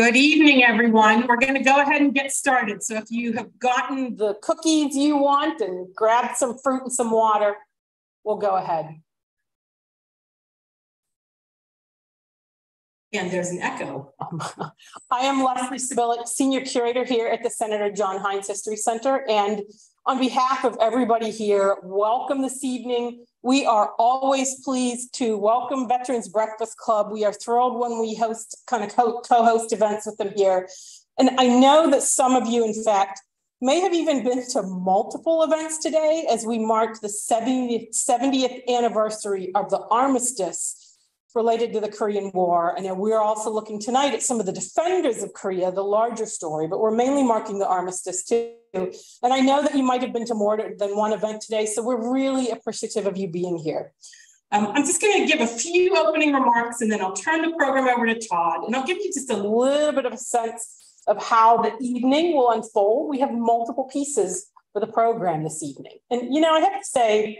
Good evening, everyone. We're going to go ahead and get started. So if you have gotten the cookies you want and grabbed some fruit and some water, we'll go ahead. And there's an echo. I am Leslie Przybylek, Senior Curator here at the Senator John Heinz History Center. And on behalf of everybody here, welcome this evening. We are always pleased to welcome Veterans Breakfast Club. We are thrilled when we host kind of co-host events with them here. And I know that some of you, in fact, may have even been to multiple events today as we mark the 70th, 70th anniversary of the armistice related to the Korean War. And we're also looking tonight at some of the defenders of Korea, the larger story, but we're mainly marking the armistice too. And I know that you might have been to more than one event today, so we're really appreciative of you being here. Um, I'm just going to give a few opening remarks and then I'll turn the program over to Todd and I'll give you just a little bit of a sense of how the evening will unfold. We have multiple pieces for the program this evening. And, you know, I have to say,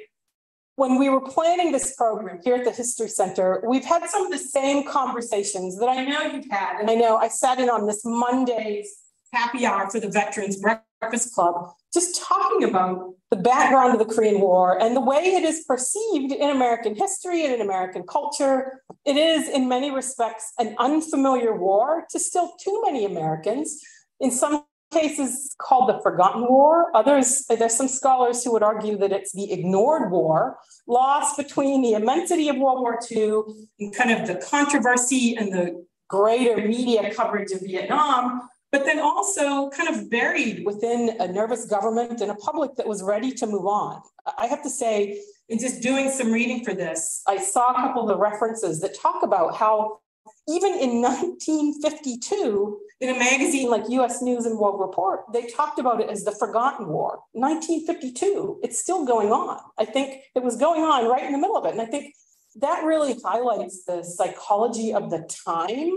when we were planning this program here at the History Center, we've had some of the same conversations that I know you've had. And I know I sat in on this Monday's happy hour for the Veterans Breakfast Club, just talking about the background of the Korean War and the way it is perceived in American history and in American culture. It is, in many respects, an unfamiliar war to still too many Americans. In some cases called the forgotten war. Others, there's some scholars who would argue that it's the ignored war, lost between the immensity of World War II and kind of the controversy and the greater media coverage of Vietnam, but then also kind of buried within a nervous government and a public that was ready to move on. I have to say, in just doing some reading for this, I saw a couple of the references that talk about how even in 1952, in a magazine like US News and World Report, they talked about it as the forgotten war. 1952, it's still going on. I think it was going on right in the middle of it. And I think that really highlights the psychology of the time.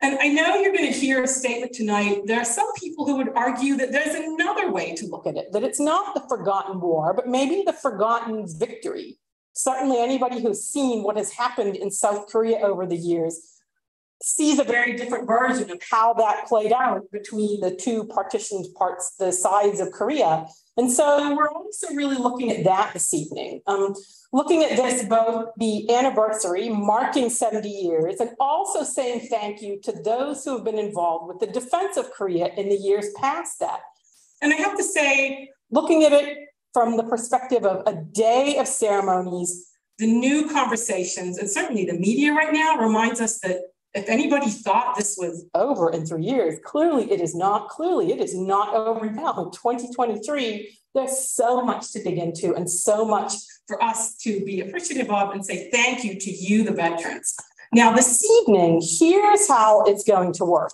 And I know you're going to hear a statement tonight. There are some people who would argue that there's another way to look at it, that it's not the forgotten war, but maybe the forgotten victory. Certainly, anybody who's seen what has happened in South Korea over the years sees a very different version of how that played out between the two partitioned parts, the sides of Korea. And so we're also really looking at that this evening. Um, looking at this, both the anniversary marking 70 years, and also saying thank you to those who have been involved with the defense of Korea in the years past that. And I have to say, looking at it from the perspective of a day of ceremonies, the new conversations, and certainly the media right now reminds us that if anybody thought this was over in three years, clearly it is not. Clearly it is not over now. In 2023, there's so much to dig into and so much for us to be appreciative of and say thank you to you, the veterans. Now, this evening, here's how it's going to work.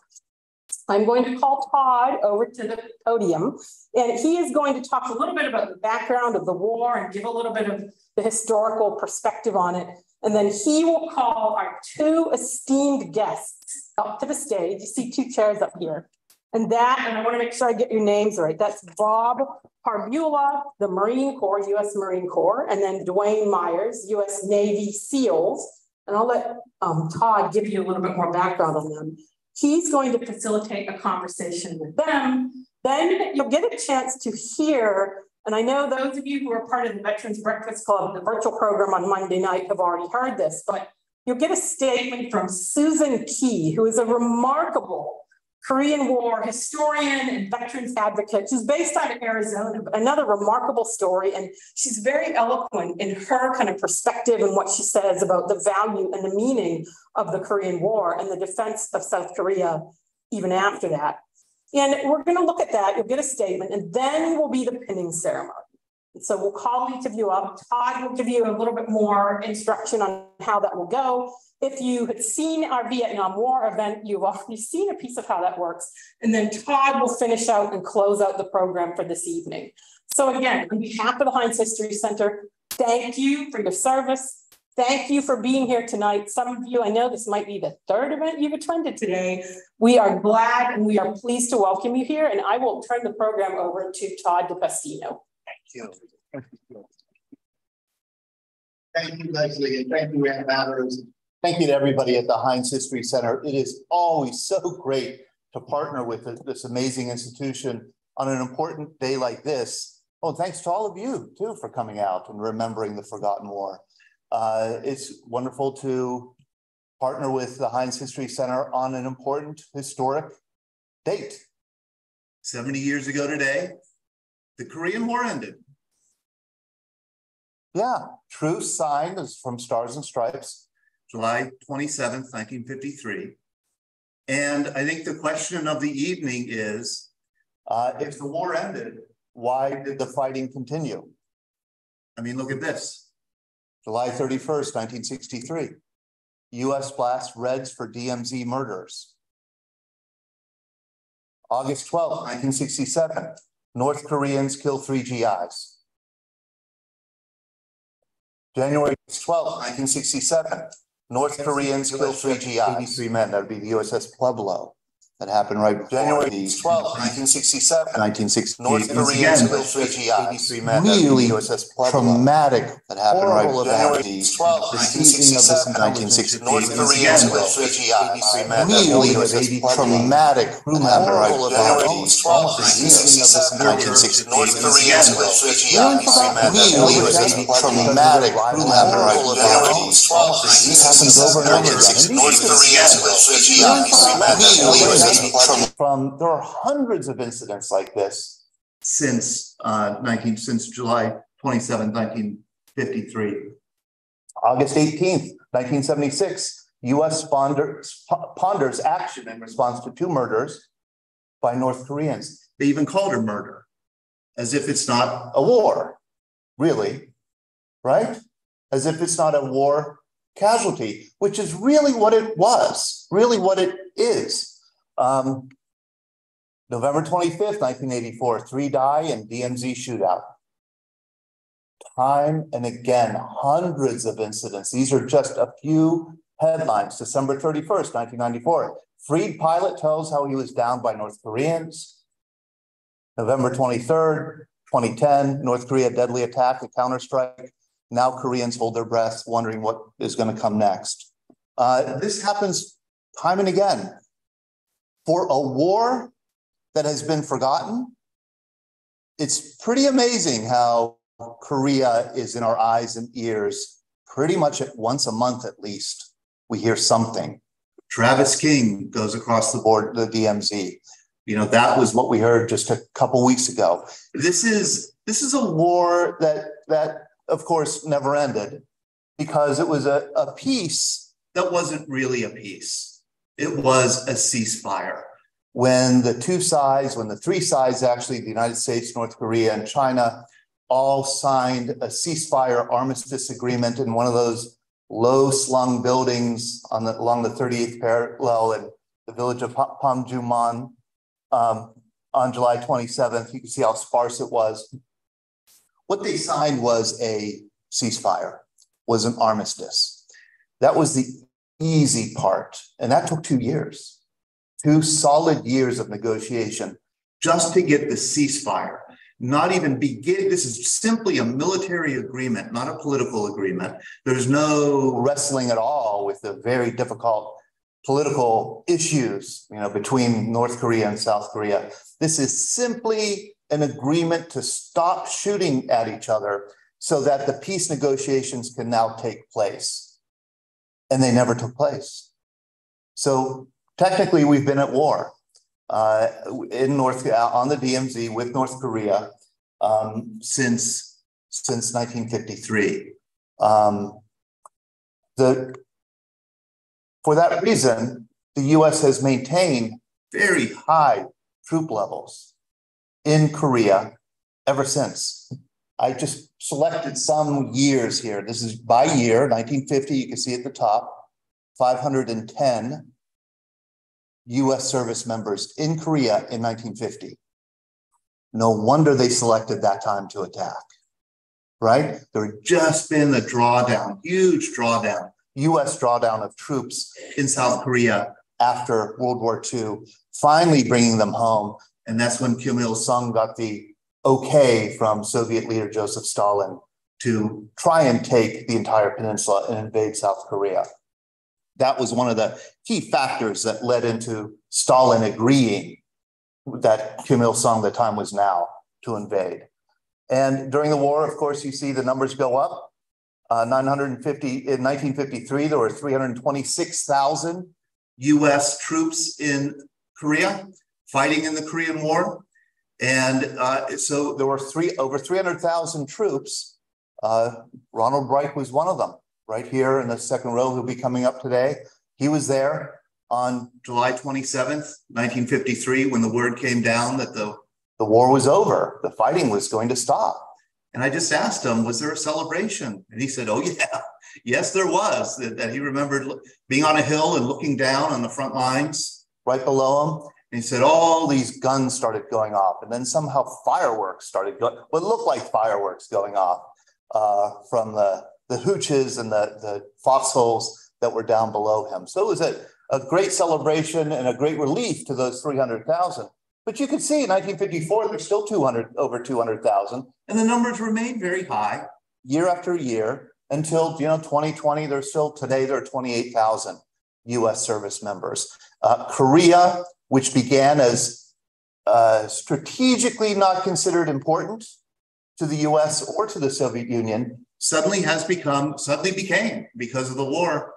I'm going to call Todd over to the podium, and he is going to talk a little bit about the background of the war and give a little bit of the historical perspective on it. And then he will call our two esteemed guests up to the stage. You see two chairs up here. And that, and I want to make sure I get your names right. That's Bob Harbula, the Marine Corps, US Marine Corps, and then Duane Myers, US Navy SEALs. And I'll let um, Todd give you a little bit more background on them. He's going to facilitate a conversation with them. Then you'll get a chance to hear and I know those of you who are part of the Veterans Breakfast Club, the virtual program on Monday night, have already heard this, but you'll get a statement from Susan Key, who is a remarkable Korean War historian and veterans advocate. She's based out of Arizona, another remarkable story. And she's very eloquent in her kind of perspective and what she says about the value and the meaning of the Korean War and the defense of South Korea even after that. And we're going to look at that. You'll get a statement, and then will be the pinning ceremony. So we'll call each of you up. Todd will give you a little bit more instruction on how that will go. If you had seen our Vietnam War event, you've already seen a piece of how that works. And then Todd will finish out and close out the program for this evening. So again, on behalf of the Heinz History Center, thank you for your service. Thank you for being here tonight. Some of you, I know this might be the third event you've attended today. We are glad and we are pleased to welcome you here. And I will turn the program over to Todd DePastino. Thank you. Thank you, Leslie, and thank you, Ann Matters. Thank you to everybody at the Heinz History Center. It is always so great to partner with this amazing institution on an important day like this. Oh, thanks to all of you too for coming out and remembering the Forgotten War. Uh, it's wonderful to partner with the Heinz History Center on an important historic date. 70 years ago today, the Korean War ended. Yeah, truce signed is from Stars and Stripes, July 27th, 1953. And I think the question of the evening is, uh, if the war ended, why did the fighting continue? I mean, look at this. July 31st, 1963. US blast Reds for DMZ murders. August 12, 1967, North Koreans kill three GIs. January 12, 1967, North Koreans kill three GIs. 83 men, that would be the USS Pueblo. That happened right January 12, 1967. 1960. North Koreans killed three GIs. Really traumatic. That happened right January 12, 1967. 1960. North Koreans killed three GIs. Really traumatic. That happened right January 12, 1967. North Koreans killed three GIs. Really traumatic. That happened right January 12, 1967. North Koreans killed three GIs from, from there are hundreds of incidents like this since uh, 19 since July 27, 1953. August 18th, 1976, U.S. ponders, ponders action in response to two murders by North Koreans. They even called it murder, as if it's not a war, really, right? As if it's not a war casualty, which is really what it was, really what it is. Um, November 25th, 1984, three die in DMZ shootout. Time and again, hundreds of incidents. These are just a few headlines. December 31st, 1994, freed pilot tells how he was downed by North Koreans. November 23rd, 2010, North Korea deadly attack, a counterstrike. Now Koreans hold their breath, wondering what is going to come next. Uh, this happens time and again for a war that has been forgotten, it's pretty amazing how Korea is in our eyes and ears pretty much once a month at least. We hear something. Travis King goes across the board, the DMZ. You know, that was what we heard just a couple weeks ago. This is this is a war that that of course never ended because it was a, a peace that wasn't really a peace it was a ceasefire. When the two sides, when the three sides, actually, the United States, North Korea, and China, all signed a ceasefire armistice agreement in one of those low slung buildings on the, along the 38th parallel in the village of Panmunjom um, on July 27th. You can see how sparse it was. What they signed was a ceasefire, was an armistice. That was the easy part. And that took two years, two solid years of negotiation just to get the ceasefire. Not even begin. This is simply a military agreement, not a political agreement. There's no wrestling at all with the very difficult political issues, you know, between North Korea and South Korea. This is simply an agreement to stop shooting at each other so that the peace negotiations can now take place and they never took place. So technically, we've been at war uh, in North uh, on the DMZ with North Korea um, since since 1953. Um, the for that reason, the U.S. has maintained very high troop levels in Korea ever since. I just selected some years here. This is by year, 1950, you can see at the top, 510 US service members in Korea in 1950. No wonder they selected that time to attack, right? There had just been a drawdown, huge drawdown, US drawdown of troops in South Korea after World War II, finally bringing them home. And that's when Kim Il sung got the okay from Soviet leader Joseph Stalin to try and take the entire peninsula and invade South Korea. That was one of the key factors that led into Stalin agreeing that Kim Il sung, the time was now to invade. And during the war, of course, you see the numbers go up. Uh, 950 in 1953, there were 326,000 US troops in Korea fighting in the Korean War. And uh, so there were three over 300,000 troops. Uh, Ronald Reich was one of them, right here in the second row, who'll be coming up today. He was there on July 27th, 1953, when the word came down that the, the war was over, the fighting was going to stop. And I just asked him, was there a celebration? And he said, oh, yeah, yes, there was. That, that he remembered being on a hill and looking down on the front lines right below him. And he said, all these guns started going off. And then somehow fireworks started going, what looked like fireworks going off uh, from the, the hooches and the, the foxholes that were down below him. So it was a, a great celebration and a great relief to those 300,000. But you could see in 1954, there's still 200, over 200,000, and the numbers remain very high year after year until, you know, 2020, there's still, today there are 28,000 US service members. Uh, Korea, which began as uh, strategically not considered important to the US or to the Soviet Union, suddenly has become, suddenly became, because of the war,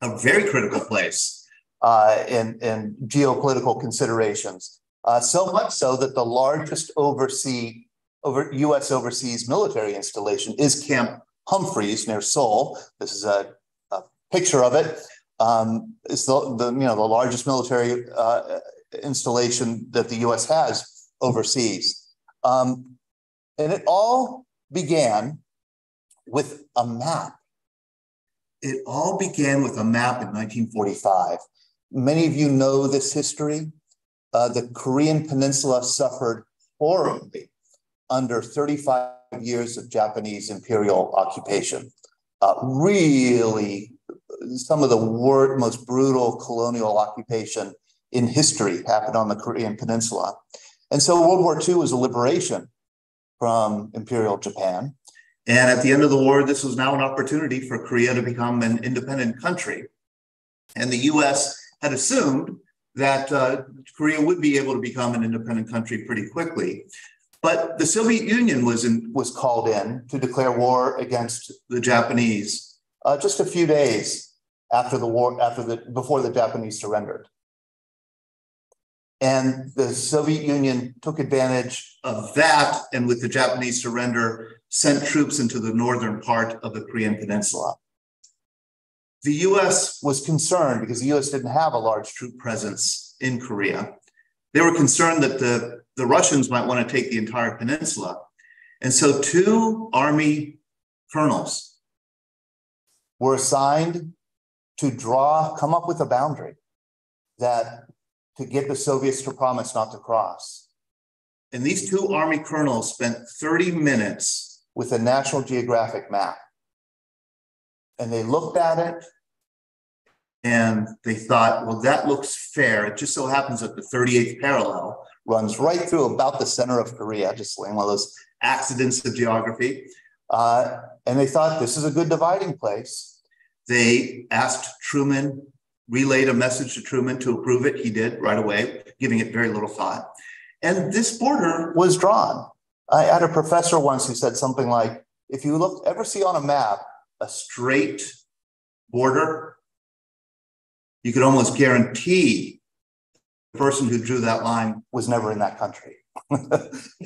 a very critical place uh, in, in geopolitical considerations. Uh, so much so that the largest overseas, over US overseas military installation is Camp Humphreys near Seoul. This is a, a picture of it. Um, it's the, the, you know the largest military uh, installation that the U.S. has overseas, um, and it all began with a map. It all began with a map in 1945. Many of you know this history. Uh, the Korean Peninsula suffered horribly under 35 years of Japanese imperial occupation. Uh, really some of the worst, most brutal colonial occupation in history happened on the Korean Peninsula. And so World War II was a liberation from Imperial Japan. And at the end of the war, this was now an opportunity for Korea to become an independent country. And the US had assumed that uh, Korea would be able to become an independent country pretty quickly. But the Soviet Union was, in, was called in to declare war against the Japanese uh, just a few days after the war, after the before the Japanese surrendered. And the Soviet Union took advantage of that, and with the Japanese surrender, sent troops into the northern part of the Korean Peninsula. The US was concerned because the US didn't have a large troop presence in Korea. They were concerned that the, the Russians might want to take the entire peninsula. And so two army colonels were assigned to draw, come up with a boundary that to get the Soviets to promise not to cross. And these two army colonels spent 30 minutes with a National Geographic map. And they looked at it and they thought, well, that looks fair. It just so happens that the 38th parallel runs right through about the center of Korea, just like one of those accidents of geography. Uh, and they thought this is a good dividing place. They asked Truman, relayed a message to Truman to approve it. He did right away, giving it very little thought. And this border was drawn. I had a professor once who said something like, if you look, ever see on a map a straight border, you could almost guarantee the person who drew that line was never in that country.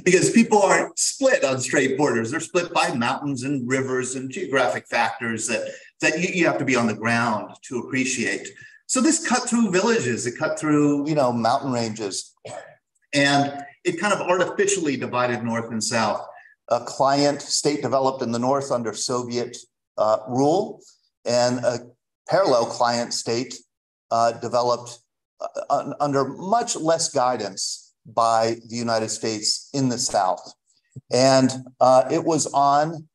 because people aren't split on straight borders. They're split by mountains and rivers and geographic factors that, that you, you have to be on the ground to appreciate. So this cut through villages, it cut through, you know, mountain ranges. And it kind of artificially divided North and South. A client state developed in the North under Soviet uh, rule, and a parallel client state uh, developed uh, under much less guidance by the United States in the South. And uh, it was on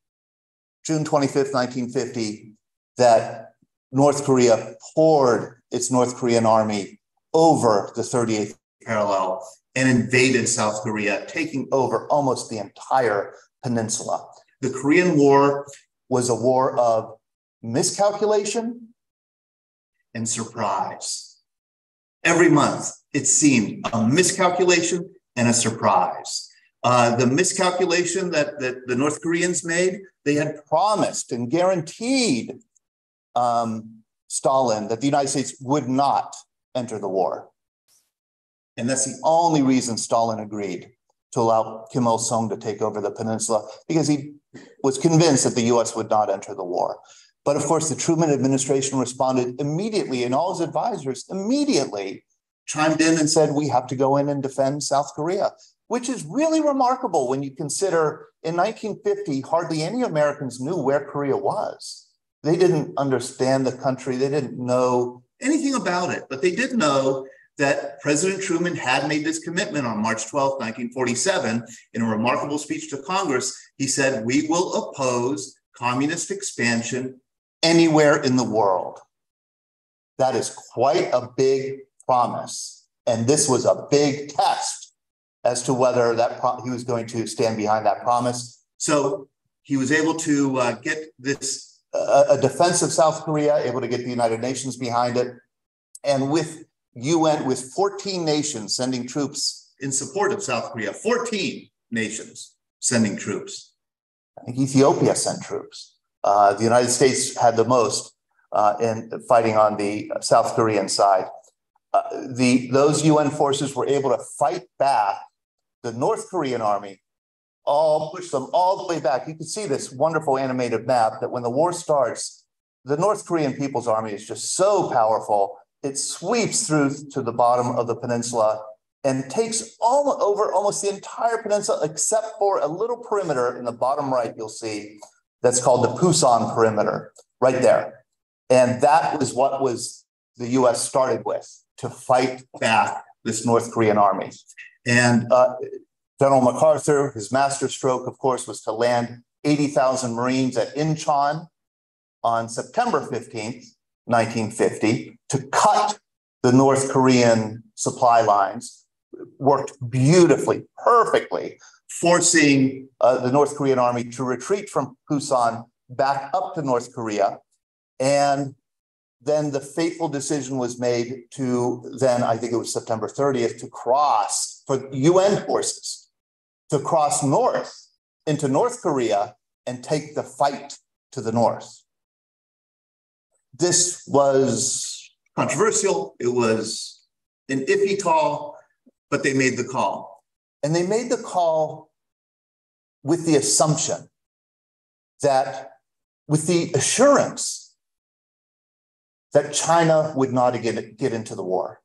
June 25th, 1950, that North Korea poured its North Korean army over the 38th parallel and invaded South Korea, taking over almost the entire peninsula. The Korean War was a war of miscalculation and surprise. Every month, it seemed a miscalculation and a surprise. Uh, the miscalculation that, that the North Koreans made, they had promised and guaranteed um, Stalin that the United States would not enter the war. And that's the only reason Stalin agreed to allow Kim Il sung to take over the peninsula, because he was convinced that the US would not enter the war. But of course, the Truman administration responded immediately, and all his advisors immediately chimed in and said, We have to go in and defend South Korea, which is really remarkable when you consider in 1950, hardly any Americans knew where Korea was. They didn't understand the country, they didn't know anything about it, but they did know that President Truman had made this commitment on March 12, 1947. In a remarkable speech to Congress, he said, We will oppose communist expansion anywhere in the world. That is quite a big promise. And this was a big test as to whether that pro- he was going to stand behind that promise. So he was able to uh, get this a defense of South Korea, able to get the United Nations behind it, and with UN, with 14 nations sending troops in support of South Korea, 14 nations sending troops. I think Ethiopia sent troops. Uh, the United States had the most uh, in fighting on the South Korean side. Uh, the those UN forces were able to fight back the North Korean army, all push them all the way back. You can see this wonderful animated map that when the war starts, the North Korean People's Army is just so powerful. It sweeps through to the bottom of the peninsula and takes all over almost the entire peninsula, except for a little perimeter in the bottom right, you'll see that's called the Pusan perimeter, right there. And that was what was the US started with to fight back this North Korean army. And uh, General MacArthur, his masterstroke, of course, was to land 80,000 Marines at Incheon on September 15th, 1950, to cut the North Korean supply lines. Worked beautifully, perfectly, forcing uh, the North Korean army to retreat from Pusan back up to North Korea. And then the fateful decision was made to then, I think it was September 30th, to cross for UN forces to cross north into North Korea and take the fight to the north. This was controversial. It was an iffy call, but they made the call. And they made the call with the assumption that, with the assurance that China would not get, get into the war.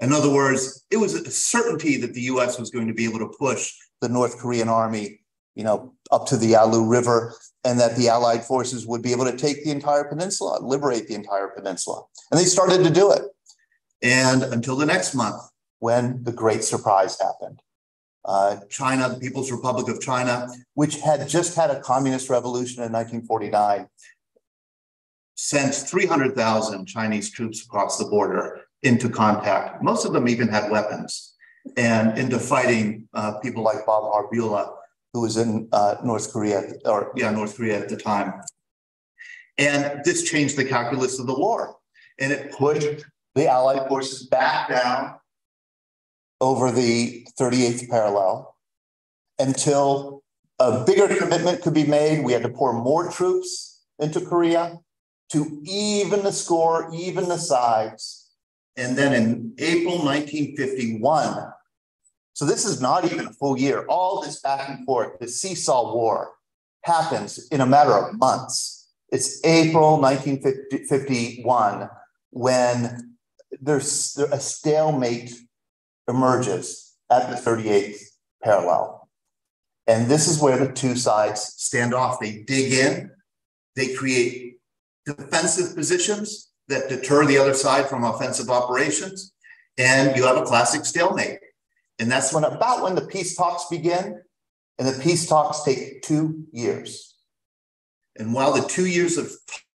In other words, it was a certainty that the US was going to be able to push the North Korean army, you know, up to the Yalu River, and that the Allied forces would be able to take the entire peninsula, liberate the entire peninsula. And they started to do it. And until the next month, when the great surprise happened. Uh, China, the People's Republic of China, which had just had a communist revolution in 1949, sent 300,000 Chinese troops across the border into contact. Most of them even had weapons and into fighting uh, people like Bob Harbula, who was in uh, North Korea, or yeah, North Korea at the time. And this changed the calculus of the war. And it pushed the Allied forces back down over the 38th parallel until a bigger commitment could be made. We had to pour more troops into Korea to even the score, even the sides and then in April 1951, so this is not even a full year, all this back and forth, this seesaw war happens in a matter of months. It's April 1951 when there's a stalemate emerges at the 38th parallel. And this is where the two sides stand off. They dig in, they create defensive positions, that deter the other side from offensive operations, and you have a classic stalemate. And that's when about when the peace talks begin, and the peace talks take two years. And while the two years of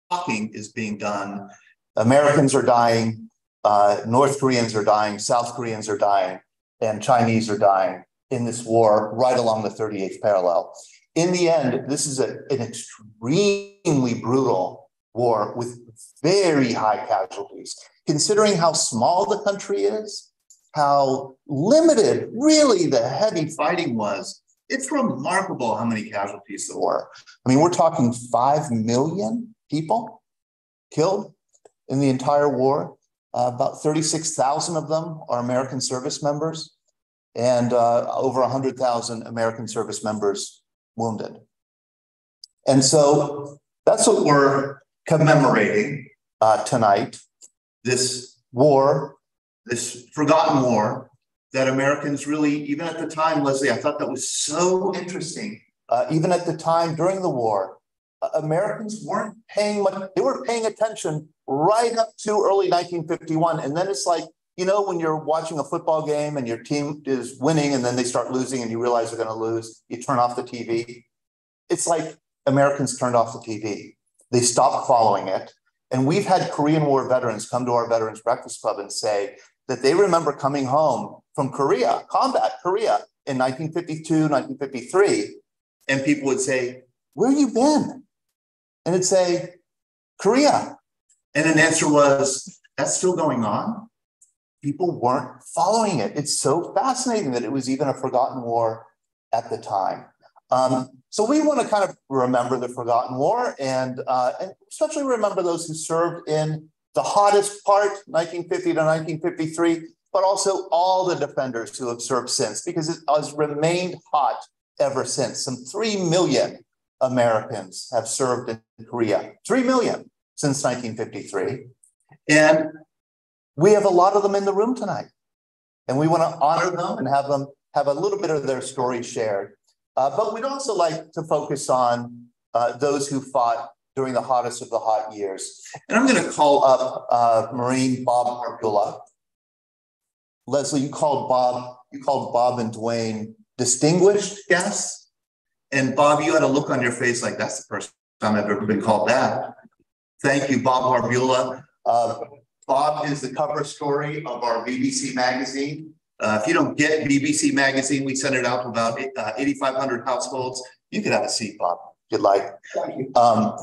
talking is being done, Americans are dying, uh, North Koreans are dying, South Koreans are dying, and Chinese are dying in this war right along the 38th parallel. In the end, this is a, an extremely brutal war with very high casualties. Considering how small the country is, how limited really the heavy fighting was, it's remarkable how many casualties there were. I mean, we're talking 5 million people killed in the entire war. Uh, about 36,000 of them are American service members, and uh, over 100,000 American service members wounded. And so that's what we're commemorating uh, tonight this war, this forgotten war that Americans really, even at the time, Leslie, I thought that was so interesting. Uh, even at the time during the war, uh, Americans weren't paying much, they were paying attention right up to early 1951. And then it's like, you know, when you're watching a football game and your team is winning and then they start losing and you realize they're going to lose, you turn off the TV. It's like Americans turned off the TV. They stopped following it. And we've had Korean War veterans come to our Veterans Breakfast Club and say that they remember coming home from Korea, combat Korea in 1952, 1953. And people would say, Where you been? And it'd say, Korea. And an answer was, That's still going on people weren't following it. It's so fascinating that it was even a forgotten war at the time. Um, so we want to kind of remember the forgotten war and, uh, and especially remember those who served in the hottest part, 1950 to 1953, but also all the defenders who have served since, because it has remained hot ever since. Some 3 million Americans have served in Korea, 3 million since 1953. And we have a lot of them in the room tonight, and we want to honor them and have them have a little bit of their story shared. Uh, but we'd also like to focus on uh, those who fought during the hottest of the hot years. And I'm going to call up uh, Marine Bob Harbula. Leslie, you called Bob, you called Bob and Duane distinguished guests. And Bob, you had a look on your face like that's the first time I've ever been called that. Thank you, Bob Harbula. Uh, Bob is the cover story of our VBC magazine. Uh, if you don't get VBC magazine, we send it out to about uh, 8,500 households. You can have a seat, Bob, if you'd like. Um,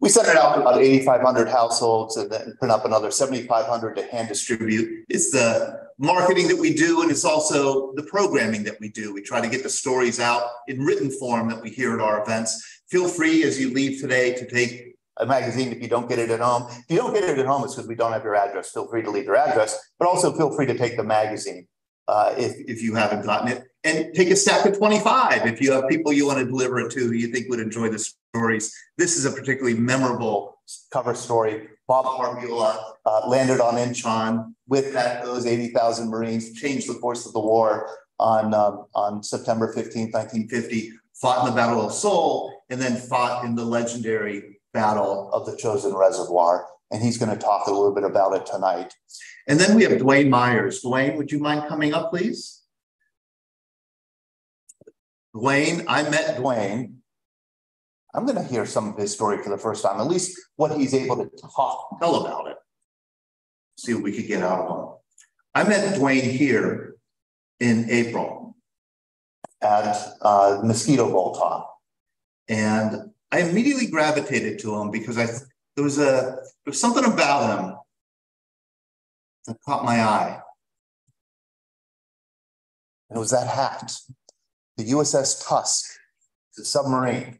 we send it out to about 8,500 households and then print up another 7,500 to hand distribute. It's the marketing that we do, and it's also the programming that we do. We try to get the stories out in written form that we hear at our events. Feel free as you leave today to take a magazine if you don't get it at home. If you don't get it at home, it's because we don't have your address. Feel free to leave your address, but also feel free to take the magazine uh, if, if you haven't gotten it. And take a stack of 25 if you have people you want to deliver it to who you think would enjoy the stories. This is a particularly memorable cover story. Bob Harbula uh, landed on Incheon with that, those 80,000 Marines, changed the course of the war on, um, on September 15, 1950, fought in the Battle of Seoul, and then fought in the legendary Battle of the Chosin Reservoir. And he's going to talk a little bit about it tonight. And then we have Duane Myers. Duane, would you mind coming up, please? Duane, I met Duane. I'm going to hear some of his story for the first time, at least what he's able to talk, tell about it. See what we could get out of him. I met Duane here in April at uh, Mosquito Bowl Talk. And I immediately gravitated to him because I there was a there was something about him that caught my eye. And it was that hat, the USS Tusk, the submarine.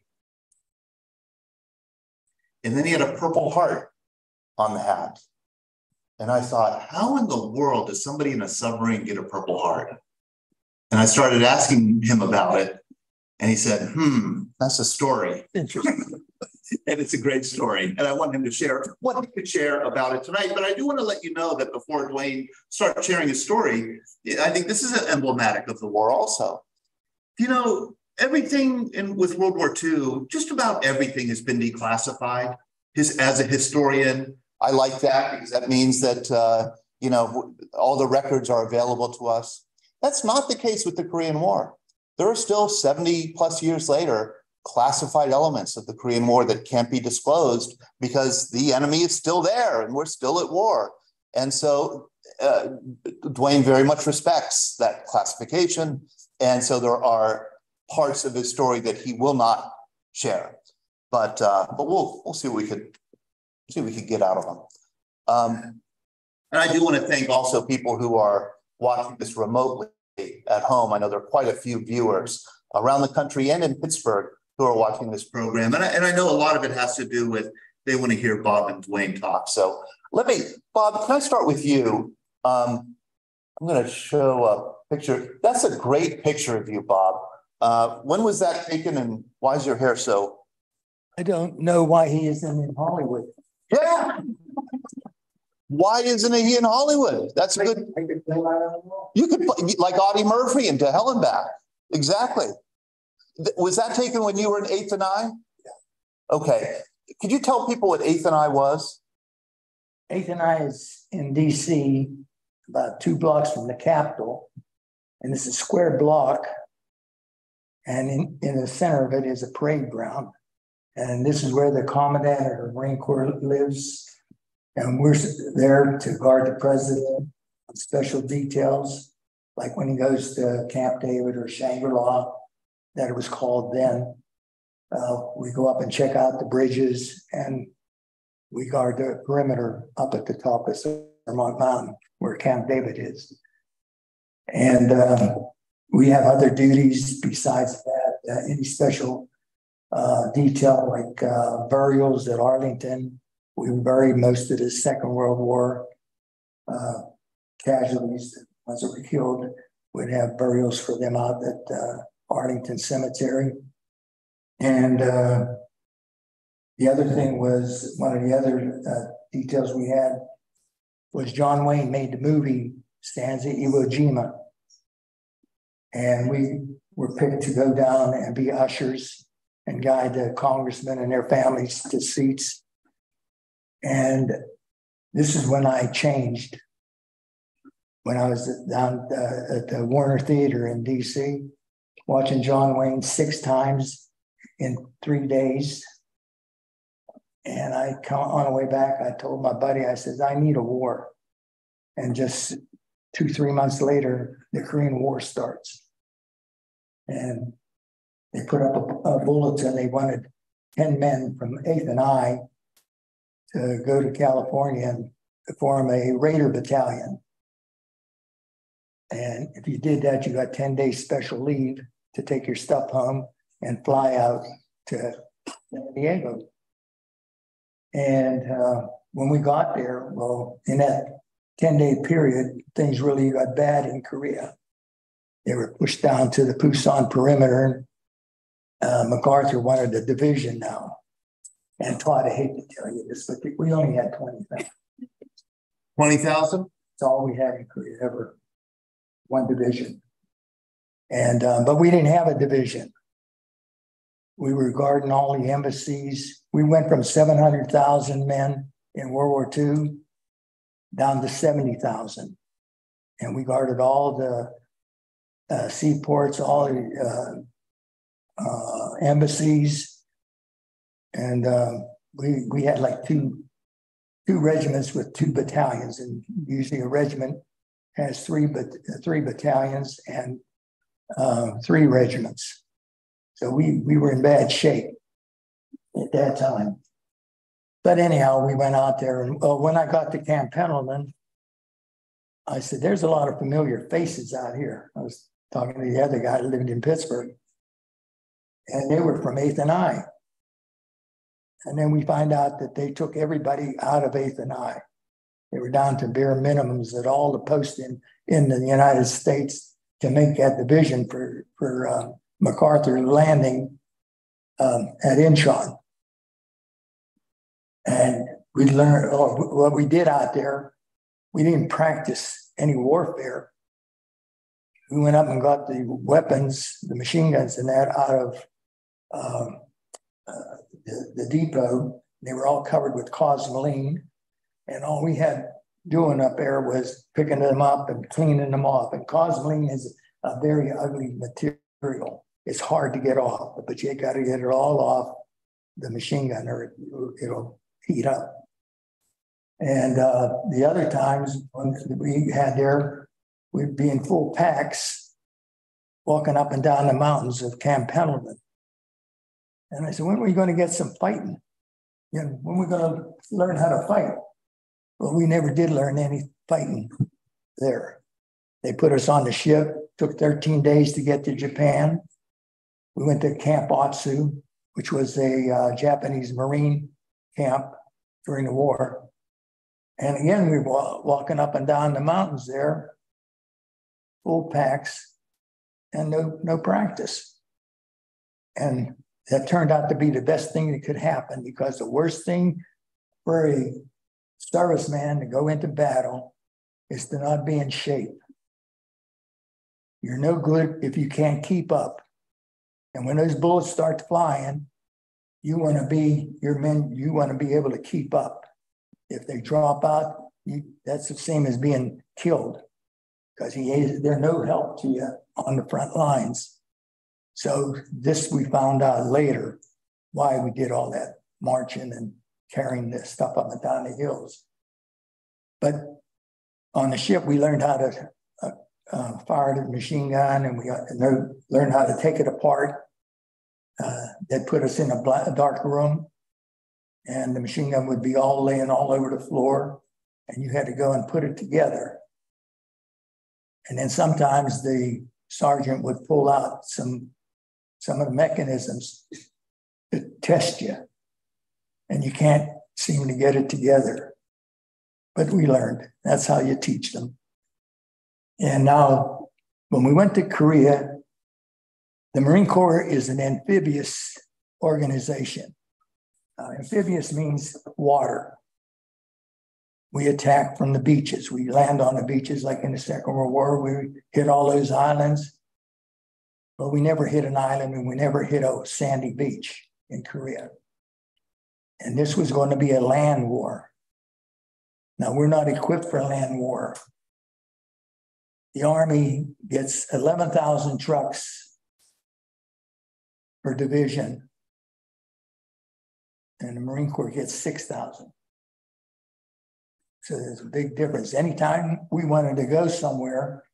And then he had a purple heart on the hat. And I thought, how in the world does somebody in a submarine get a purple heart? And I started asking him about it. And he said, hmm, that's a story. Interesting. and it's a great story. And I want him to share what he could share about it tonight. But I do want to let you know that before Duane starts sharing his story, I think this is emblematic of the war also. You know, everything in with World War II, just about everything has been declassified. His as a historian, I like that because that means that uh, you know all the records are available to us. That's not the case with the Korean War there are still 70 plus years later classified elements of the Korean War that can't be disclosed because the enemy is still there and we're still at war. And so uh, Duane very much respects that classification. And so there are parts of his story that he will not share. But uh, but we'll we'll see what we could see what we could get out of them. Um, and I do want to thank also people who are watching this remotely at home. I know there are quite a few viewers around the country and in Pittsburgh who are watching this program. And I, and I know a lot of it has to do with they want to hear Bob and Duane talk. So let me, Bob, can I start with you? Um, I'm going to show a picture. That's a great picture of you, Bob. Uh, when was that taken and why is your hair so? I don't know why he isn't in Hollywood. Yeah. Why isn't he in Hollywood? That's a good. You could play like Audie Murphy and To Hell and Back. Exactly. Was that taken when you were in eighth and I? Okay. Could you tell people what eighth and I was? Eighth and I is in DC, about two blocks from the Capitol. And it's a square block. And in, in the center of it is a parade ground. And this is where the commandant of the Marine Corps lives and we're there to guard the president on special details, like when he goes to Camp David or Shangri-La, that it was called then. Uh, we go up and check out the bridges and we guard the perimeter up at the top of Vermont Mountain where Camp David is. And uh, we have other duties besides that, uh, any special uh, detail like uh, burials at Arlington, we buried most of the Second World War uh, casualties, the ones that were killed. We'd have burials for them out at uh, Arlington Cemetery. And uh, the other thing was one of the other uh, details we had was John Wayne made the movie Sands of Iwo Jima. And we were picked to go down and be ushers and guide the congressmen and their families to seats and this is when I changed. When I was down at the Warner Theater in DC, watching John Wayne six times in three days. And I come on the way back, I told my buddy, I said, I need a war. And just two, three months later, the Korean War starts. And they put up a, a bulletin. They wanted 10 men from 8th and I to go to California and form a Raider battalion. And if you did that, you got 10 days special leave to take your stuff home and fly out to San Diego. And uh, when we got there, well, in that 10 day period, things really got bad in Korea. They were pushed down to the Pusan perimeter. Uh, MacArthur wanted a division now. And Todd, I hate to tell you this, but we only had 20,000. 20,000? That's all we had in Korea ever, one division. And, um, but we didn't have a division. We were guarding all the embassies. We went from 700,000 men in World War II down to 70,000. And we guarded all the uh, seaports, all the uh, uh, embassies, and uh, we we had like two two regiments with two battalions, and usually a regiment has three but three battalions and uh, three regiments. So we we were in bad shape at that time. But anyhow, we went out there, and well, when I got to Camp Pendleton, I said, "There's a lot of familiar faces out here." I was talking to the other guy that lived in Pittsburgh, and they were from Eighth and I. And then we find out that they took everybody out of eighth and I. They were down to bare minimums at all the posts in, in the United States to make that division for, for uh, MacArthur landing um, at Incheon. And we learned oh, what we did out there. We didn't practice any warfare. We went up and got the weapons, the machine guns, and that out of um, uh, the, the depot. They were all covered with cosmoline. And all we had doing up there was picking them up and cleaning them off. And cosmoline is a very ugly material. It's hard to get off, but you got to get it all off the machine gun or it'll heat up. And uh, the other times we had there, we'd be in full packs walking up and down the mountains of Camp Pendleton. And I said, when are we going to get some fighting? know, when we're gonna learn how to fight. Well, we never did learn any fighting there. They put us on the ship, took 13 days to get to Japan. We went to Camp Otsu, which was a uh, Japanese Marine camp during the war. And again, we were walking up and down the mountains there, full packs, and no no practice. And that turned out to be the best thing that could happen because the worst thing for a serviceman to go into battle is to not be in shape. You're no good if you can't keep up. And when those bullets start flying, you want to be your men, you want to be able to keep up. If they drop out, you, that's the same as being killed because he is, they're no help to you on the front lines. So this we found out later why we did all that marching and carrying this stuff up and down the hills. But on the ship, we learned how to uh, uh, fire the machine gun and we learned how to take it apart. Uh, that put us in a, black, a dark room and the machine gun would be all laying all over the floor and you had to go and put it together. And then sometimes the sergeant would pull out some some of the mechanisms to test you, and you can't seem to get it together. But we learned that's how you teach them. And now, when we went to Korea, the Marine Corps is an amphibious organization. Uh, amphibious means water. We attack from the beaches. We land on the beaches like in the Second World War. We hit all those islands, but we never hit an island and we never hit a sandy beach in Korea. And this was going to be a land war. Now, we're not equipped for a land war. The Army gets 11,000 trucks per division and the Marine Corps gets 6,000. So there's a big difference. Anytime we wanted to go somewhere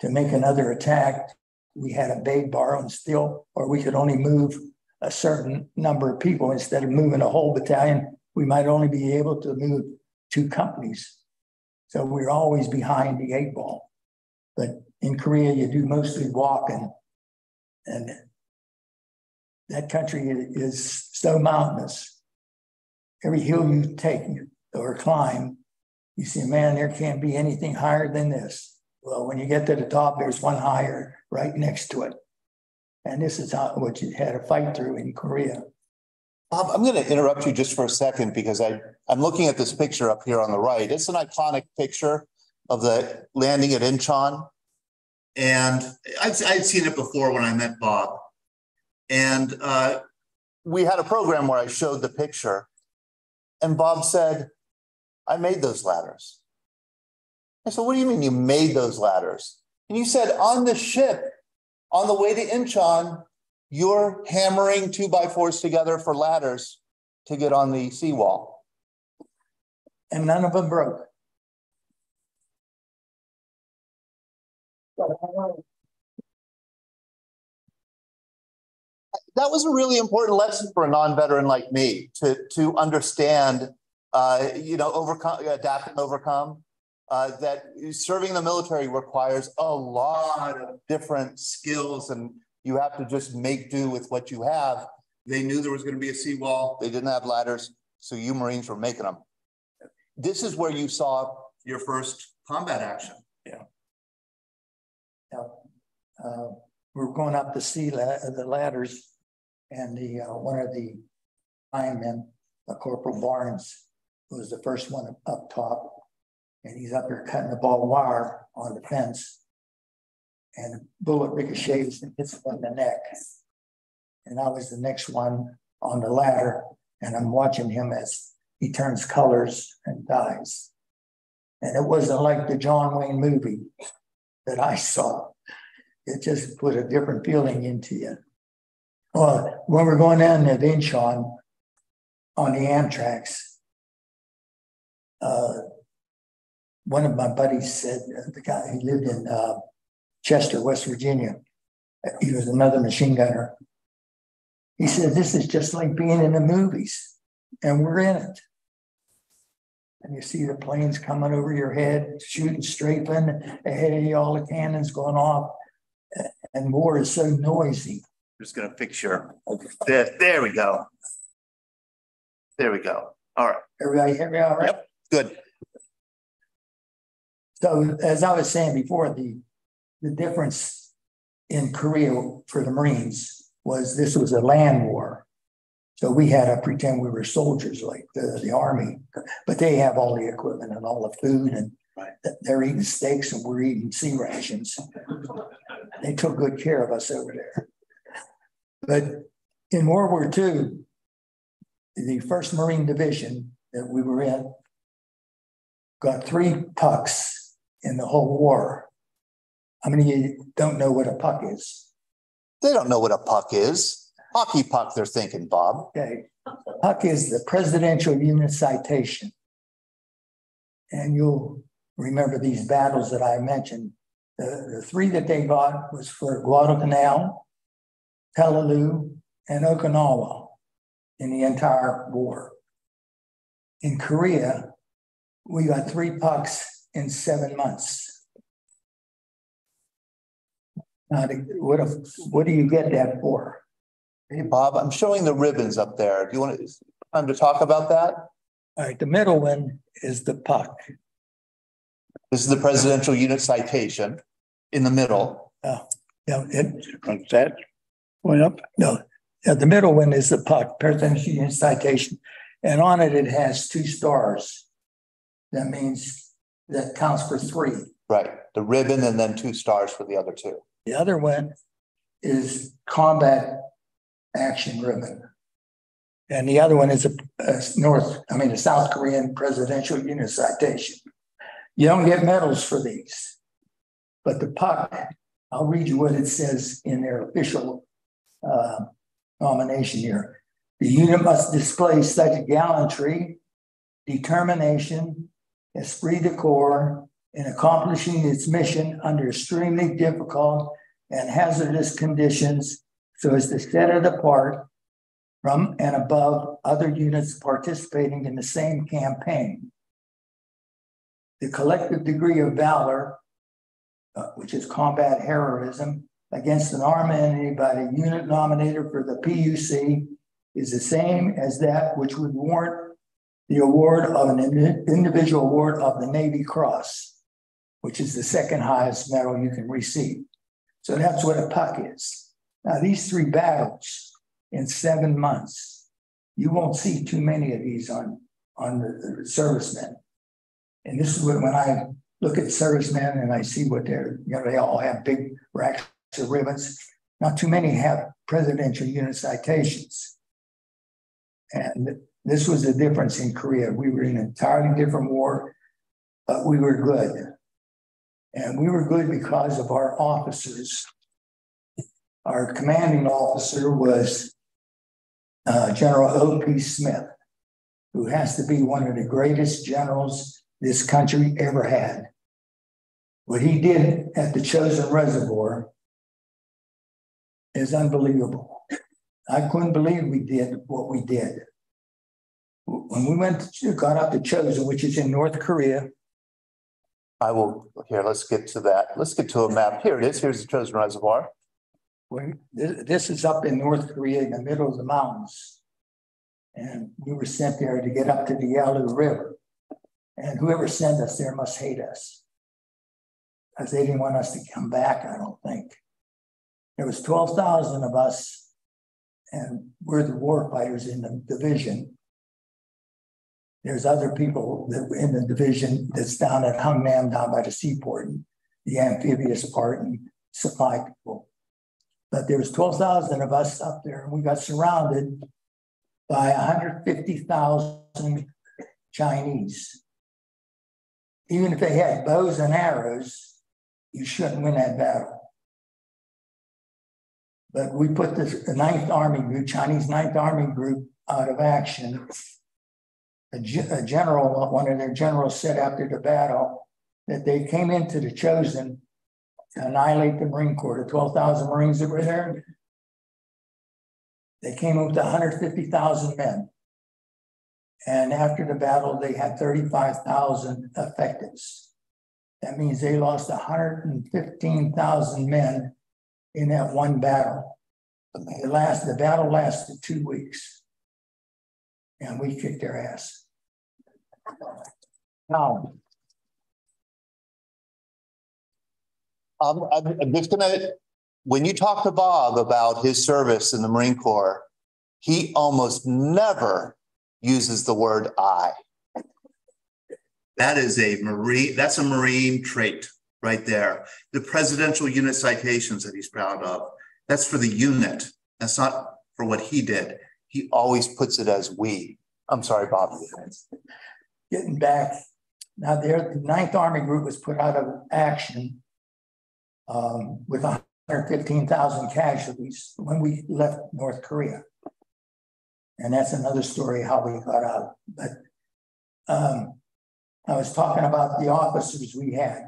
to make another attack, we had a big bar on steel, or we could only move a certain number of people instead of moving a whole battalion. We might only be able to move two companies. So we we're always behind the eight ball. But in Korea, you do mostly walking. And that country is so mountainous every hill you take or climb, you see, man, there can't be anything higher than this. Well, when you get to the top, there's one higher right next to it. And this is how, what you had to fight through in Korea. Bob, I'm going to interrupt you just for a second because I, I'm looking at this picture up here on the right. It's an iconic picture of the landing at Incheon. And I'd, I'd seen it before when I met Bob. And uh, we had a program where I showed the picture. And Bob said, I made those ladders. I said, What do you mean you made those ladders? And you said, On the ship, on the way to Incheon, you're hammering two by fours together for ladders to get on the seawall. And none of them broke. that was a really important lesson for a non-veteran like me to to understand uh, you know overcome adapt and overcome uh, that serving the military requires a lot of different skills and you have to just make do with what you have. They knew there was going to be a seawall. They didn't have ladders so you marines were making them this is where you saw your first combat action. Yeah. Yeah uh, we're going up the sea la- the ladders and the uh, one of the linemen, uh, Corporal Barnes, who was the first one up top, and he's up there cutting the ball wire on the fence, and a bullet ricochets and hits him in the neck. And I was the next one on the ladder, and I'm watching him as he turns colors and dies. And it wasn't like the John Wayne movie that I saw. It just put a different feeling into you. Well, when we're going down to Incheon on the amtracs, uh, one of my buddies said, uh, the guy he lived in uh, Chester, West Virginia, he was another machine gunner. He said, This is just like being in the movies. and we're in it. And you see the planes coming over your head, shooting, strafing, ahead of you, all the cannons going off. And war is so noisy. Just gonna fix your, there, there we go. There we go. All right, Everybody hear me all right? Yep. good. So as I was saying before, the, the difference in Korea for the Marines was this was a land war. So we had to pretend we were soldiers like the, the army, but they have all the equipment and all the food and they're eating steaks and we're eating C rations. They took good care of us over there. But in World War II, the first Marine Division that we were in got three pucks in the whole war. How many of you don't know what a puck is? They don't know what a puck is. Hockey puck, they're thinking, Bob. Okay, puck is the Presidential Unit Citation. And you'll remember these battles that I mentioned. The, the three that they got was for Guadalcanal, Peleliu, and Okinawa in the entire war. In Korea, we got three pucks in seven months. Now, what, if, what do you get that for? Hey, Bob, I'm showing the ribbons up there. Do you want to, time to talk about that? All right, the middle one is the puck. This is the presidential unit citation in the middle. Oh, yeah, it, Like that? Going up? No, yeah, the middle one is the puck, President's unit Citation. And on it, it has two stars. That means that counts for three. Right, the ribbon and then two stars for the other two. The other one is combat action ribbon. And the other one is a, a North, I mean, a South Korean Presidential Unit Citation. You don't get medals for these. But the puck, I'll read you what it says in their official uh, nomination here. The unit must display such gallantry, determination, esprit de corps in accomplishing its mission under extremely difficult and hazardous conditions so as to set it apart from and above other units participating in the same campaign. The collective degree of valor, uh, which is combat heroism, against an armed enemy by the unit nominated for the PUC is the same as that which would warrant the award of an individual award of the Navy Cross, which is the second highest medal you can receive. So that's what a puck is. Now, these three battles in seven months, you won't see too many of these on, on the, the servicemen. And this is what, when I look at servicemen and I see what they're, you know, they all have big racks of ribbons. Not too many have presidential unit citations. And this was the difference in Korea. We were in an entirely different war, but we were good. And we were good because of our officers. Our commanding officer was uh, General O.P. Smith, who has to be one of the greatest generals this country ever had. What he did at the Chosin Reservoir is unbelievable. I couldn't believe we did what we did. When we went to, got up to Chosin, which is in North Korea. I will, here, let's get to that. Let's get to a map. Here it is. Here's the Chosin Reservoir. This, this is up in North Korea in the middle of the mountains. And we were sent there to get up to the Yalu River. And whoever sent us there must hate us. Because they didn't want us to come back, I don't think. There was 12,000 of us, and we're the war fighters in the division. There's other people that in the division that's down at Hungnam, down by the seaport, and the amphibious part and supply people. But there was 12,000 of us up there, and we got surrounded by 150,000 Chinese. Even if they had bows and arrows, you shouldn't win that battle. But we put this, the Ninth Army Group, Chinese Ninth Army Group, out of action. A, a general, one of their generals said after the battle that they came into the Chosin to annihilate the Marine Corps, the 12,000 Marines that were there. They came up with 150,000 men. And after the battle, they had 35,000 effectives. That means they lost 115,000 men in that one battle. The last, the battle lasted two weeks. And we kicked their ass. Now, I'm, I'm just gonna, when you talk to Bob about his service in the Marine Corps, he almost never uses the word I. That is a Marine, that's a Marine trait right there. The presidential unit citations that he's proud of, that's for the unit. That's not for what he did. He always puts it as we. I'm sorry, Bob. Getting back, now there, the Ninth Army Group was put out of action um, with 115,000 casualties when we left North Korea. And that's another story how we got out. But um, I was talking about the officers we had.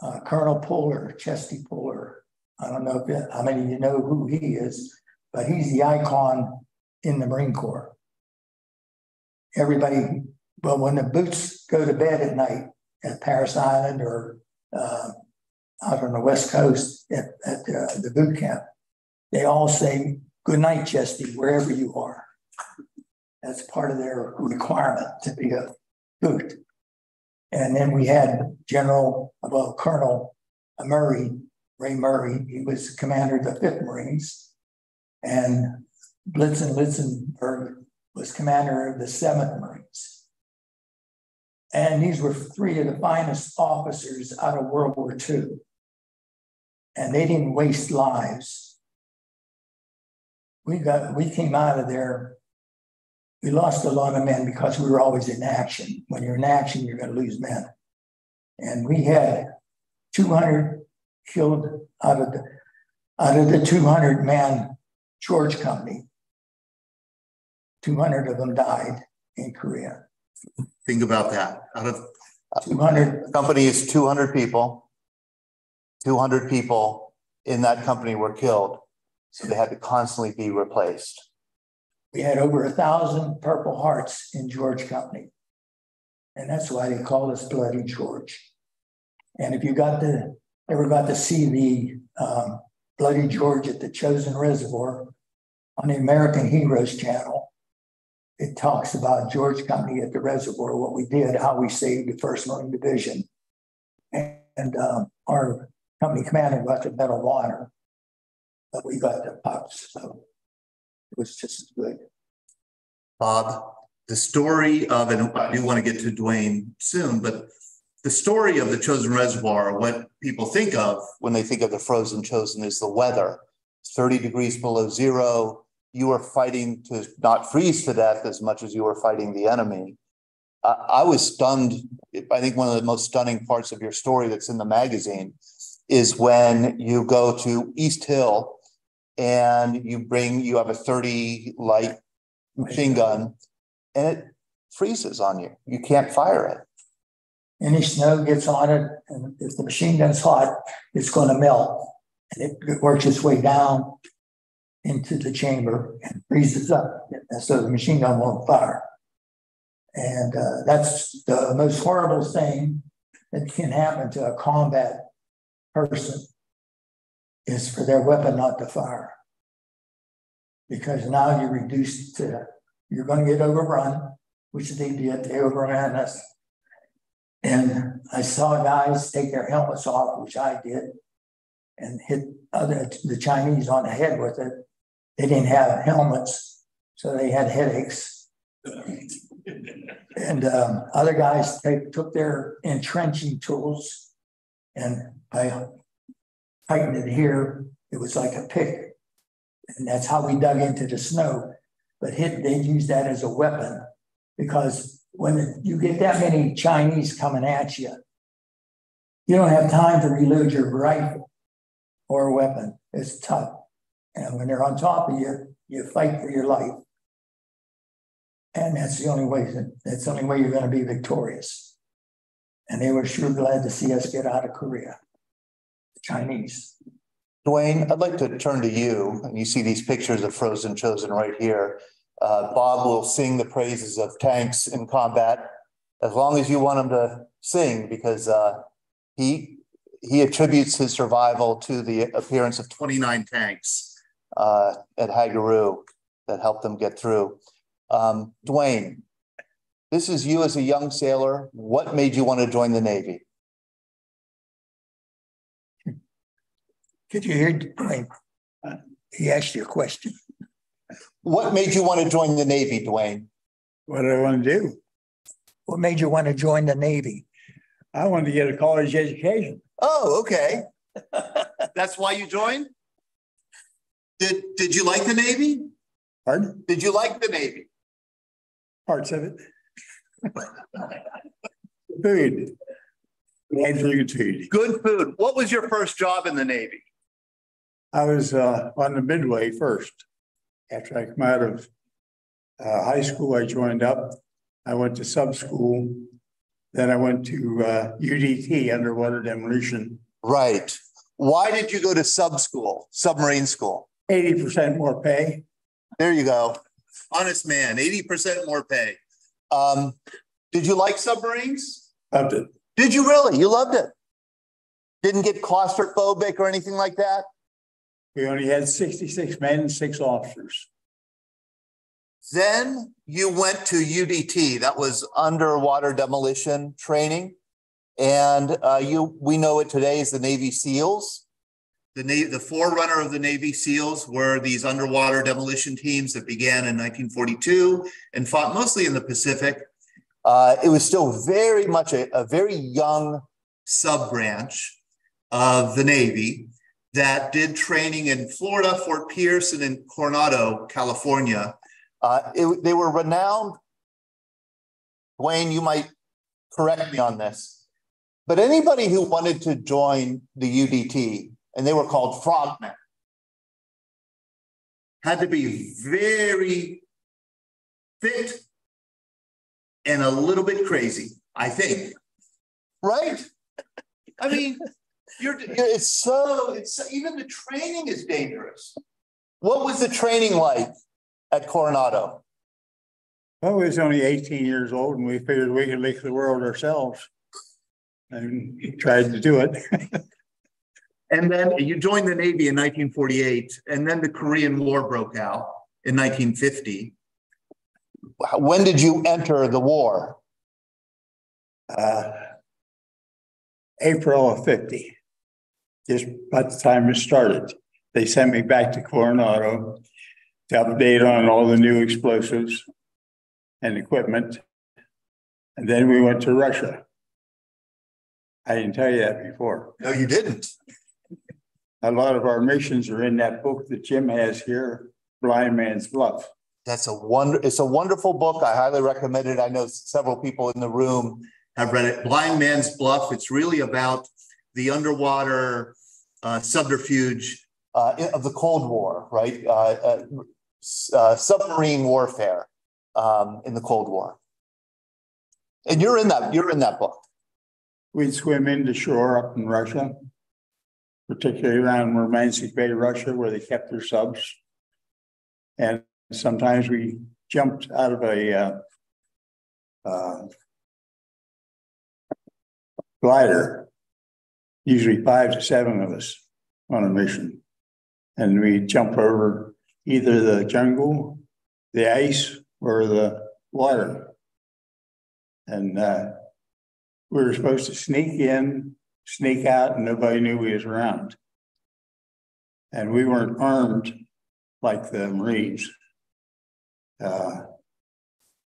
Uh, Colonel Puller, Chesty Puller. I don't know if, how many of you know who he is, but he's the icon in the Marine Corps. Everybody, well, when the boots go to bed at night at Parris Island or uh, out on the West Coast at, at uh, the boot camp, they all say, Good night, Chesty, wherever you are. That's part of their requirement to be a boot. And then we had General, well, Colonel Murray, Ray Murray. He was commander of the 5th Marines. And Blitzen Litzenberg was commander of the 7th Marines. And these were three of the finest officers out of World War II and they didn't waste lives. We got we came out of there. We lost a lot of men because we were always in action. When you're in action, you're going to lose men. And we had 200 killed out of the out of the 200 man George Company. 200 of them died in Korea. Think about that. Out of 200 company is 200 people. 200 people in that company were killed. So they had to constantly be replaced. We had over a thousand Purple Hearts in George Company. And that's why they call us Bloody George. And if you got to ever got to see the um, Bloody George at the Chosin Reservoir on the American Heroes channel, it talks about George Company at the reservoir, what we did, how we saved the First Marine Division. And, and um, our company commander got the Medal of Honor, but we got the pups, so it was just as good. Bob, the story of, and I do want to get to Duane soon, but the story of the Chosin Reservoir, what people think of when they think of the frozen Chosin is the weather. 30 degrees below zero. You were fighting to not freeze to death as much as you were fighting the enemy. Uh, I was stunned. I think one of the most stunning parts of your story that's in the magazine is when you go to East Hill and you bring, you have a 30 light machine gun and it freezes on you. You can't fire it. Any snow gets on it, and if the machine gun's hot, it's going to melt. And it works its way down into the chamber and freezes up. So the machine gun won't fire. And uh, that's the most horrible thing that can happen to a combat person is for their weapon not to fire. Because now you're reduced to, you're going to get overrun, which they did. They overran us. And I saw guys take their helmets off, which I did, and hit other the Chinese on the head with it. They didn't have helmets, so they had headaches. and um, other guys they took their entrenching tools and I tightened it here. It was like a pick. And that's how we dug into the snow. But hit, they used that as a weapon because when you get that many Chinese coming at you, you don't have time to reload your rifle or weapon. It's tough. And when they're on top of you, you fight for your life. And that's the only way, that's the only way you're going to be victorious. And they were sure glad to see us get out of Korea, the Chinese. Duane, I'd like to turn to you. And you see these pictures of Frozen Chosin right here. Uh, Bob will sing the praises of tanks in combat as long as you want him to sing, because uh, he he attributes his survival to the appearance of 29 tanks uh, at Hagaru that helped them get through. Um, Duane, this is you as a young sailor. What made you want to join the Navy? Did you hear, Duane? Uh, He asked you a question. What made you want to join the Navy, Duane? What do I want to do? What made you want to join the Navy? I wanted to get a college education. Oh, okay. That's why you joined? Did, did you like the Navy? Pardon? Did you like the Navy? Parts of it. Food. Good food. Good food. What was your first job in the Navy? I was uh, on the midway first. After I came out of uh, high school, I joined up. I went to sub school. Then I went to uh, UDT, underwater demolition. Right. Why did you go to sub school, submarine school? Eighty percent more pay. There you go. Honest man, 80% more pay. Um, did you like submarines? Loved it. Did you really? You loved it? Didn't get claustrophobic or anything like that? We only had sixty-six men and six officers. Then you went to UDT, that was underwater demolition training. And uh, you, we know it today as the Navy SEALs. The Navy, the forerunner of the Navy SEALs were these underwater demolition teams that began in 1942 and fought mostly in the Pacific. Uh, it was still very much a, a very young sub branch of the Navy that did training in Florida, Fort Pierce, and in Coronado, California. Uh, it, they were renowned. Wayne, you might correct me on this, but anybody who wanted to join the UDT, and they were called frogmen, had to be very fit and a little bit crazy, I think. Right? I mean, you're, it's so it's even the training is dangerous. What was the training like at Coronado? Well, we was only eighteen years old and we figured we could leak the world ourselves. And tried to do it. And then you joined the Navy in 1948, and then the Korean War broke out in 1950. When did you enter the war? Uh, April of fifty. Just about the time it started. They sent me back to Coronado to update on all the new explosives and equipment. And then we went to Russia. I didn't tell you that before. No, you didn't. A lot of our missions are in that book that Jim has here, Blind Man's Bluff. That's a wonder. It's a wonderful book. I highly recommend it. I know several people in the room have read it. Blind Man's Bluff. It's really about the underwater uh, subterfuge uh, of the Cold War, right? Uh, uh, uh, submarine warfare um, in the Cold War. And you're in that. You're in that book. We'd swim into shore up in Russia, particularly around Murmansk Bay, Russia, where they kept their subs. And sometimes we jumped out of a uh, uh, glider, usually five to seven of us on a mission. And we jump over either the jungle, the ice, or the water. And uh, we were supposed to sneak in, sneak out, and nobody knew we was around. And we weren't armed like the Marines. Uh,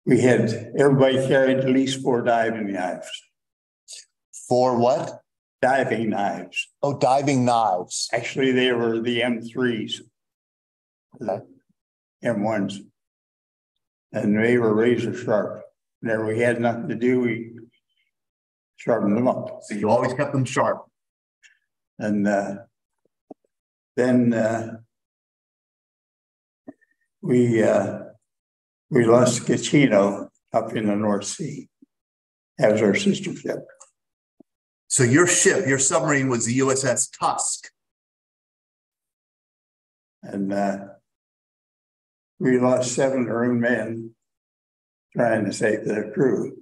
we had everybody carried at least four diving knives. For what? Diving knives. Oh, diving knives. Actually, they were the M3s, the M1s. And they were razor sharp. Whenever we had nothing to do, we sharpened them up. So you always kept them sharp. And uh, then uh, we uh, we lost Cochino up in the North Sea. That was our sister ship. So your ship, your submarine was the USS Tusk. And uh, we lost seven maroon men trying to save their crew.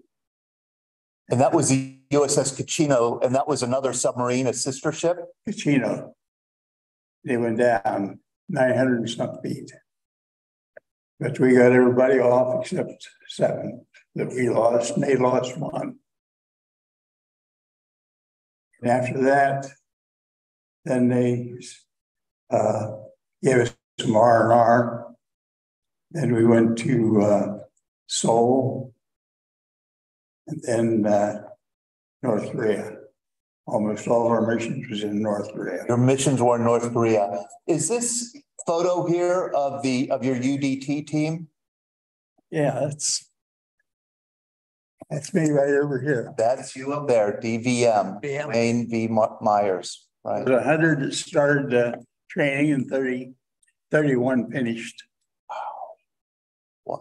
And that was the USS Cochino, and that was another submarine, a sister ship? Cochino. They went down nine hundred and some feet. But we got everybody off except seven that we lost, and they lost one. And after that, then they uh, gave us some R and R. Then we went to uh, Seoul. And then uh, North Korea. Almost all of our missions was in North Korea. Your missions were in North Korea. Is this photo here of the, of your UDT team? Yeah, that's. That's me right over here. That's you up there, DVM, Wayne V. Myers, right? There's a hundred that started uh, training and 30 31 finished.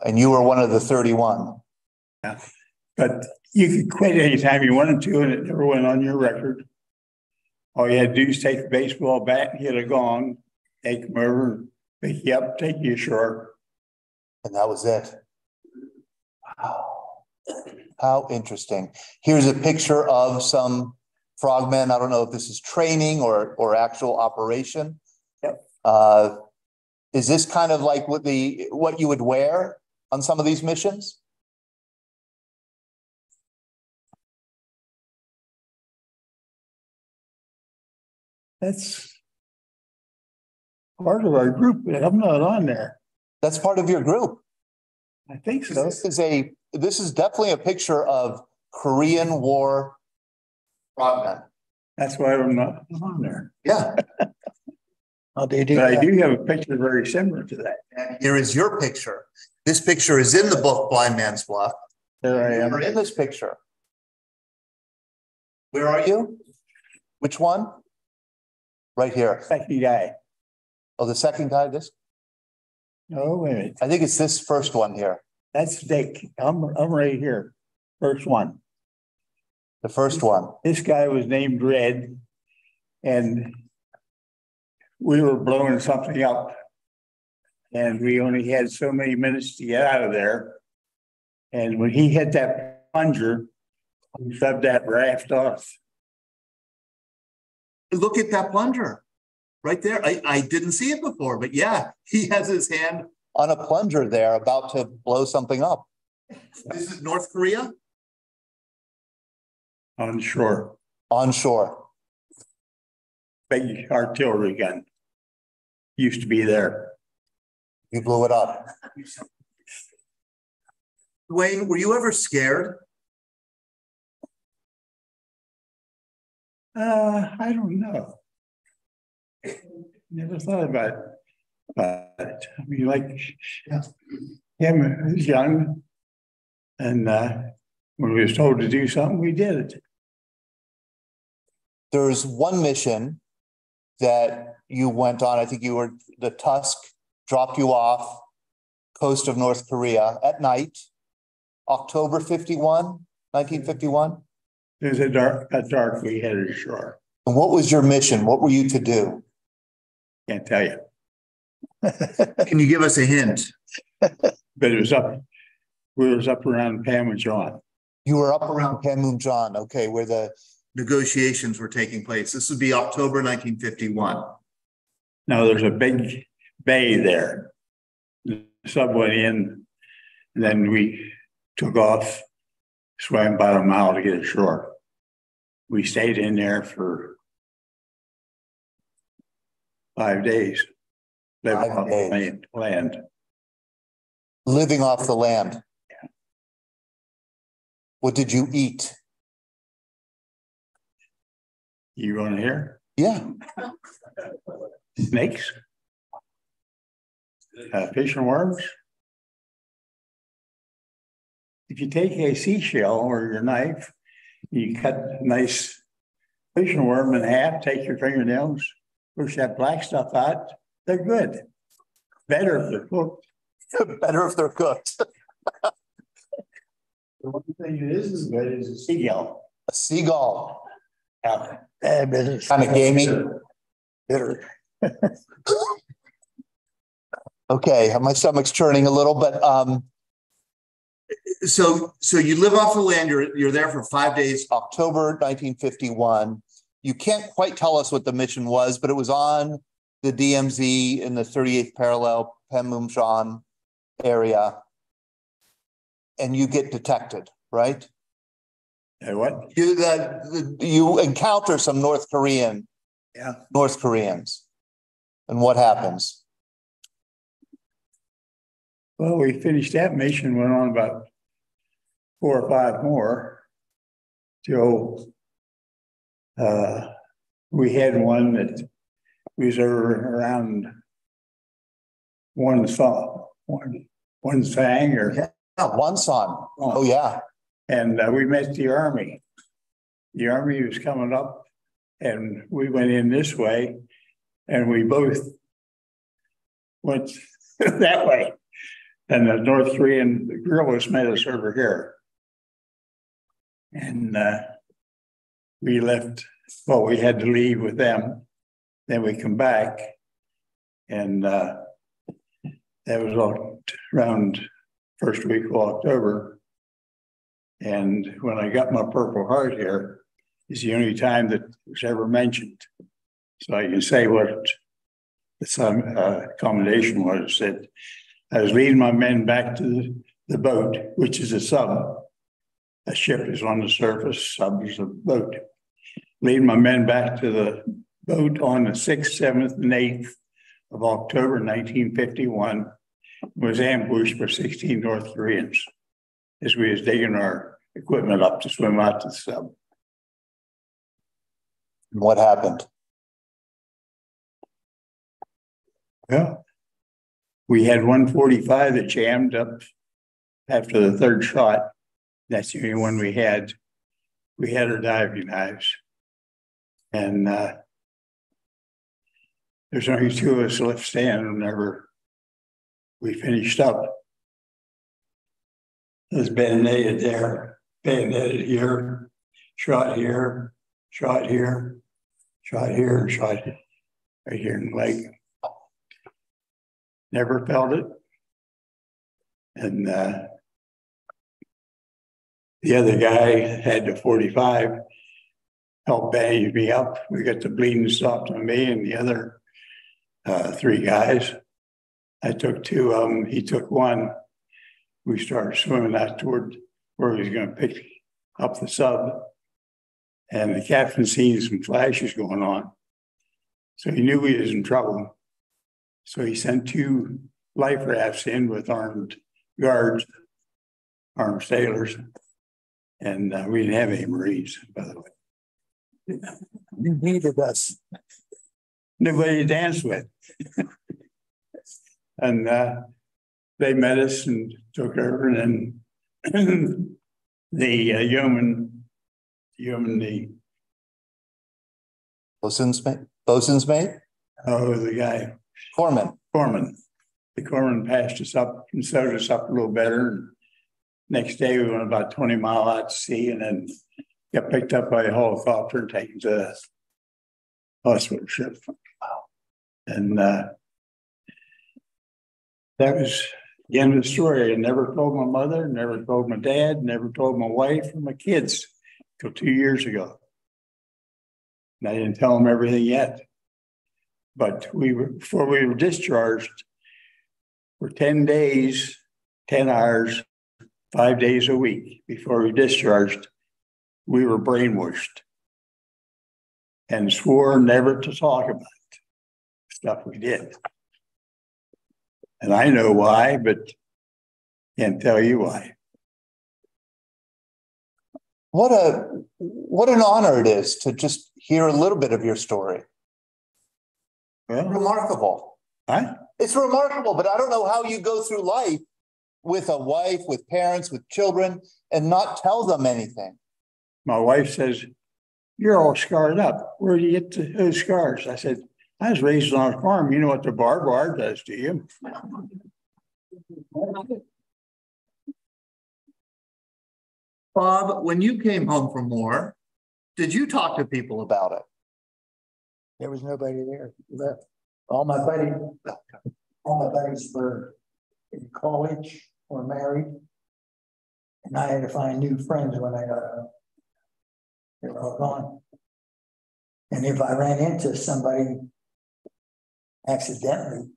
And you were one of the thirty-one. Yeah. But you could quit anytime you wanted to, and it never went on your record. All you had to do is take the baseball bat, hit a gong, take them over, pick you up, take you ashore. And that was it. Wow. How interesting. Here's a picture of some frogmen. I don't know if this is training or, or actual operation. Yep. Uh, is this kind of like what the, what you would wear on some of these missions? That's part of our group, but I'm not on there. That's part of your group. I think so. This is a, this is definitely a picture of Korean War frogmen. That's why I'm not on there. Yeah, Oh, they do. But I do have a picture very similar to that. and here is your picture. This picture is in the book Blind Man's Bluff. There I am. You're in this picture. Where are you? Which one? Right here. Second guy. Oh, the second guy, this, Oh, wait a minute. I think it's this first one here, That's Dick. I'm, I'm right here. First one. the first one. This guy was named Red. And we were blowing something up. And we only had so many minutes to get out of there. And when he hit that plunger, he shoved that raft off. Look at that plunger. Right there. I, I didn't see it before, but yeah, he has his hand on a plunger there about to blow something up. This is North Korea? on shore, Onshore. big artillery gun. Used to be there. You blew it up. Wayne, were you ever scared? Uh, I don't know. Never thought about it. But I mean, like, him, he was young. And uh, when we was told to do something, we did it. There's one mission that you went on. I think you were the Tusk dropped you off coast of North Korea at night, October 51, 1951. It was a dark, a dark we headed ashore. And what was your mission? What were you to do? Can't tell you, Can you give us a hint? but it was up. We was up around Panmunjom. You were up around Panmunjom, okay, where the negotiations were taking place. This would be October 1951. Now there's a big bay there. The sub went in, and then we took off, swam about a mile to get ashore. We stayed in there for five days. Living Five off the days. land- land. Living off the land. What did you eat? You want to hear? Yeah, Snakes? Uh, fish and worms? If you take a seashell or your knife, you cut a nice fish and worm in half, take your fingernails, push that black stuff out, they're good. Better if they're cooked. better if they're cooked. The one thing it is as good is a seagull. A seagull, Yeah. Kind of gamey. Bitter. Okay, my stomach's churning a little, but um. So, so you live off the land, you're, you're there for five days, October nineteen fifty-one. You can't quite tell us what the mission was, but it was on the DMZ in the thirty-eighth parallel, Panmunjom area. And you get detected, right? Uh, what? You, that, you encounter some North Korean, Yeah. North Koreans. And what happens? Well, we finished that mission, went on about four or five more. Till uh, we had one that was around one saw, one, one sang or, yeah, Wonsan. Oh, yeah. and uh, we met the army. The army was coming up and we went in this way and we both went that way. And the North Korean guerrillas met us over here. And uh, we left, well, we had to leave with them. Then we come back. And uh, that was all around first week of October. And when I got my Purple Heart here, is the only time that was ever mentioned. So I can say what the some uh, accommodation was that I was leading my men back to the, the boat, which is a sub. A ship is on the surface, sub is a boat. Leading my men back to the boat on the sixth, seventh, and eighth of October, nineteen fifty-one, was ambushed by sixteen North Koreans as we was digging our equipment up to swim out to the sub. What happened? Yeah. We had one forty-five that jammed up after the third shot. That's the only one we had. We had our diving knives. And uh. There's only two of us left standing whenever we finished up. There's bayoneted there, bayoneted here, shot here, shot here, shot here, shot right here in the leg. Never felt it. And uh, the other guy had the 45, helped bandage me up. We got the bleeding stopped on me and the other uh, three guys. I took two of them, he took one. We started swimming out toward where he was going to pick up the sub. And the captain seen some flashes going on. So he knew he was in trouble. So he sent two life rafts in with armed guards, armed sailors. And uh, we didn't have any Marines, by the way. Neither does. Nobody to dance with. and uh, they met us and took over, and then the uh, yeoman, yeoman, the Bosun's mate? Bosun's mate? oh, the guy Corpsman. Corpsman. The Corpsman passed us up and sewed us up a little better. Next day we went about 20 mile out to sea and then got picked up by a helicopter and taken to hospital ship. And uh, that was the end of the story. I never told my mother, never told my dad, never told my wife or my kids till two years ago. And I didn't tell them everything yet. But we were, before we were discharged, for 10 days, 10 hours, five days a week before we discharged, we were brainwashed and swore never to talk about stuff we did. And I know why, but can't tell you why. What a what an honor it is to just hear a little bit of your story. Well, Remarkable. I, It's remarkable, but I don't know how you go through life with a wife, with parents, with children, and not tell them anything. my wife says, You're all scarred up. Where do you get the- those scars? I said, I was raised on a farm. You know what the barbed wire does to you? Bob, when you came home from war, did you talk to people about it? There was nobody there. Left. All my buddies, all my buddies were in college or married. And I had to find new friends when I got home. They were all gone. And if I ran into somebody accidentally,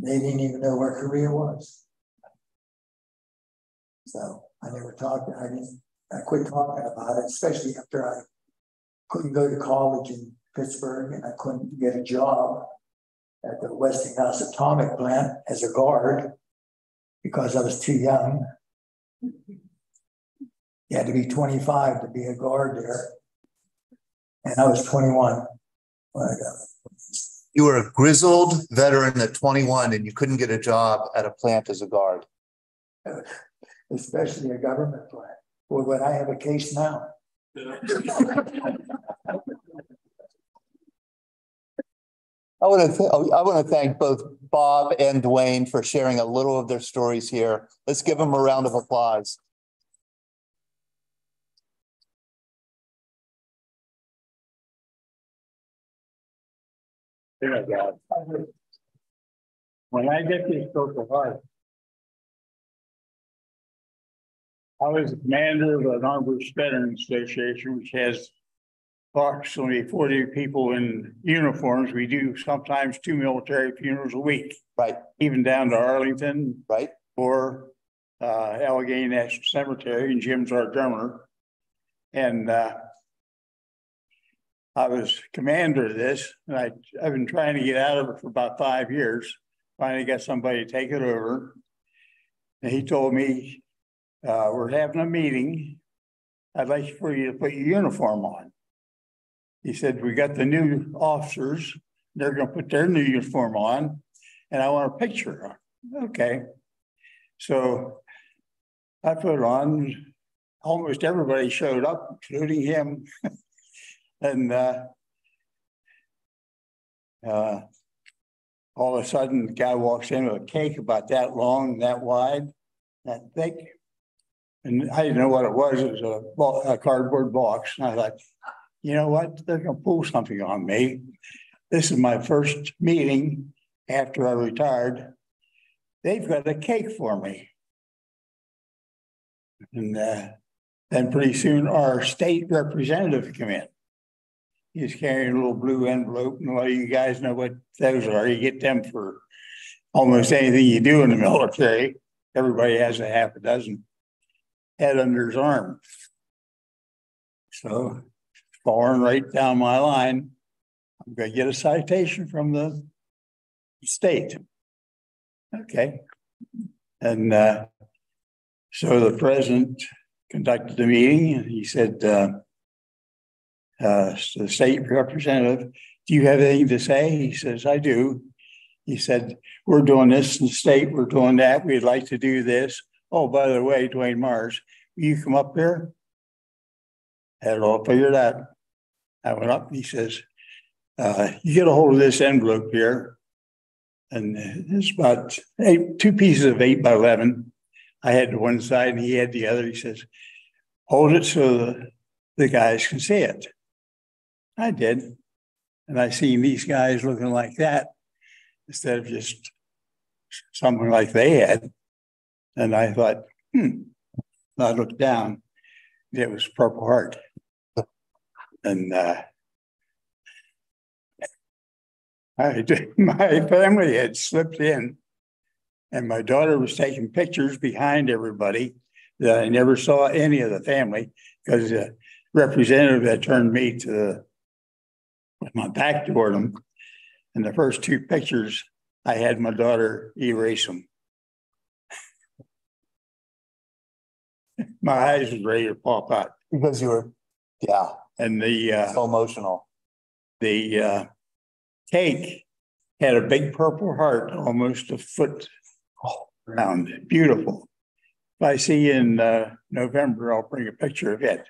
they didn't even know where Korea was. So I never talked, I didn't, I quit talking about it, especially after I couldn't go to college in Pittsburgh and I couldn't get a job at the Westinghouse atomic plant as a guard because I was too young. You had to be 25 to be a guard there. And I was 21 when I got You were a grizzled veteran at twenty-one and you couldn't get a job at a plant as a guard. especially a government plant. Boy, would I have a case now? I want to, oh, I want to thank both Bob and Duane for sharing a little of their stories here. Let's give them a round of applause. Dear God. When I get this Purple Heart. I was commander of an Armed Forces Veterans Association, which has approximately forty people in uniforms. We do sometimes two military funerals a week, Right, even down to Arlington right? or uh, Allegheny National Cemetery, and Jim's our drummer. And uh, I was commander of this, and I, I've been trying to get out of it for about five years. Finally got somebody to take it over. And he told me, uh, we're having a meeting. I'd like for you to put your uniform on. He said, we got the new officers, they're gonna put their new uniform on, and I want a picture. Okay. So I put it on, almost everybody showed up, including him. And uh, uh, all of a sudden, the guy walks in with a cake about that long, that wide, that thick. And I didn't know what it was. It was a, a cardboard box. And I thought, you know what? They're going to pull something on me. This is my first meeting after I retired. They've got a cake for me. And uh, then pretty soon our state representative come in. He's carrying a little blue envelope, and a lot of you guys know what those are. You get them for almost anything you do in the military. Everybody has a half a dozen head under his arm. So, falling right down my line, I'm gonna get a citation from the state. Okay. And uh, so the president conducted the meeting and he said, uh, uh, the state representative, do you have anything to say? He says, I do. He said, we're doing this in the state, we're doing that, we'd like to do this. Oh, by the way, Duane Myers, will you come up here? Had it all figured out. I went up, and he says, uh, you get a hold of this envelope here. And it's about eight, two pieces of eight by 11. I had one side and he had the other. He says, hold it so the, the guys can see it. I did. And I seen these guys looking like that instead of just something like they had. And I thought, hmm. I looked down. It was Purple Heart. And uh, I my family had slipped in, and my daughter was taking pictures behind everybody that I never saw any of the family because the representative had turned me to my back toward them. And the first two pictures, I had my daughter erase them. my eyes was ready to pop out. Because you were, yeah, And the uh, so emotional. the uh, cake had a big purple heart, almost a foot round, beautiful. If I see you in uh, November, I'll bring a picture of it.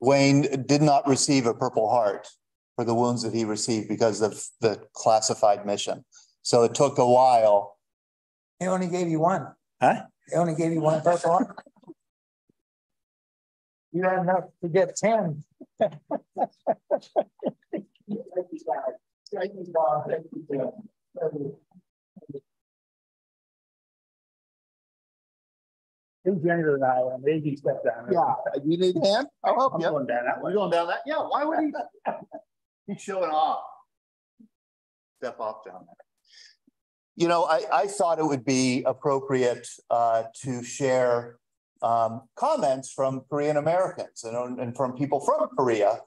Wayne did not receive a Purple Heart for the wounds that he received because of the classified mission. So it took a while. They only gave you one. Huh? They only gave you one purple heart you had enough to get 10. He's younger and I am. Iggy stepped down. Yeah, you need him. I'll help I'm you. Going down that way. You're going down that. Yeah. Why would he? He's showing off. Step off down there. You know, I, I thought it would be appropriate uh, to share um, comments from Korean Americans and, and from people from Korea.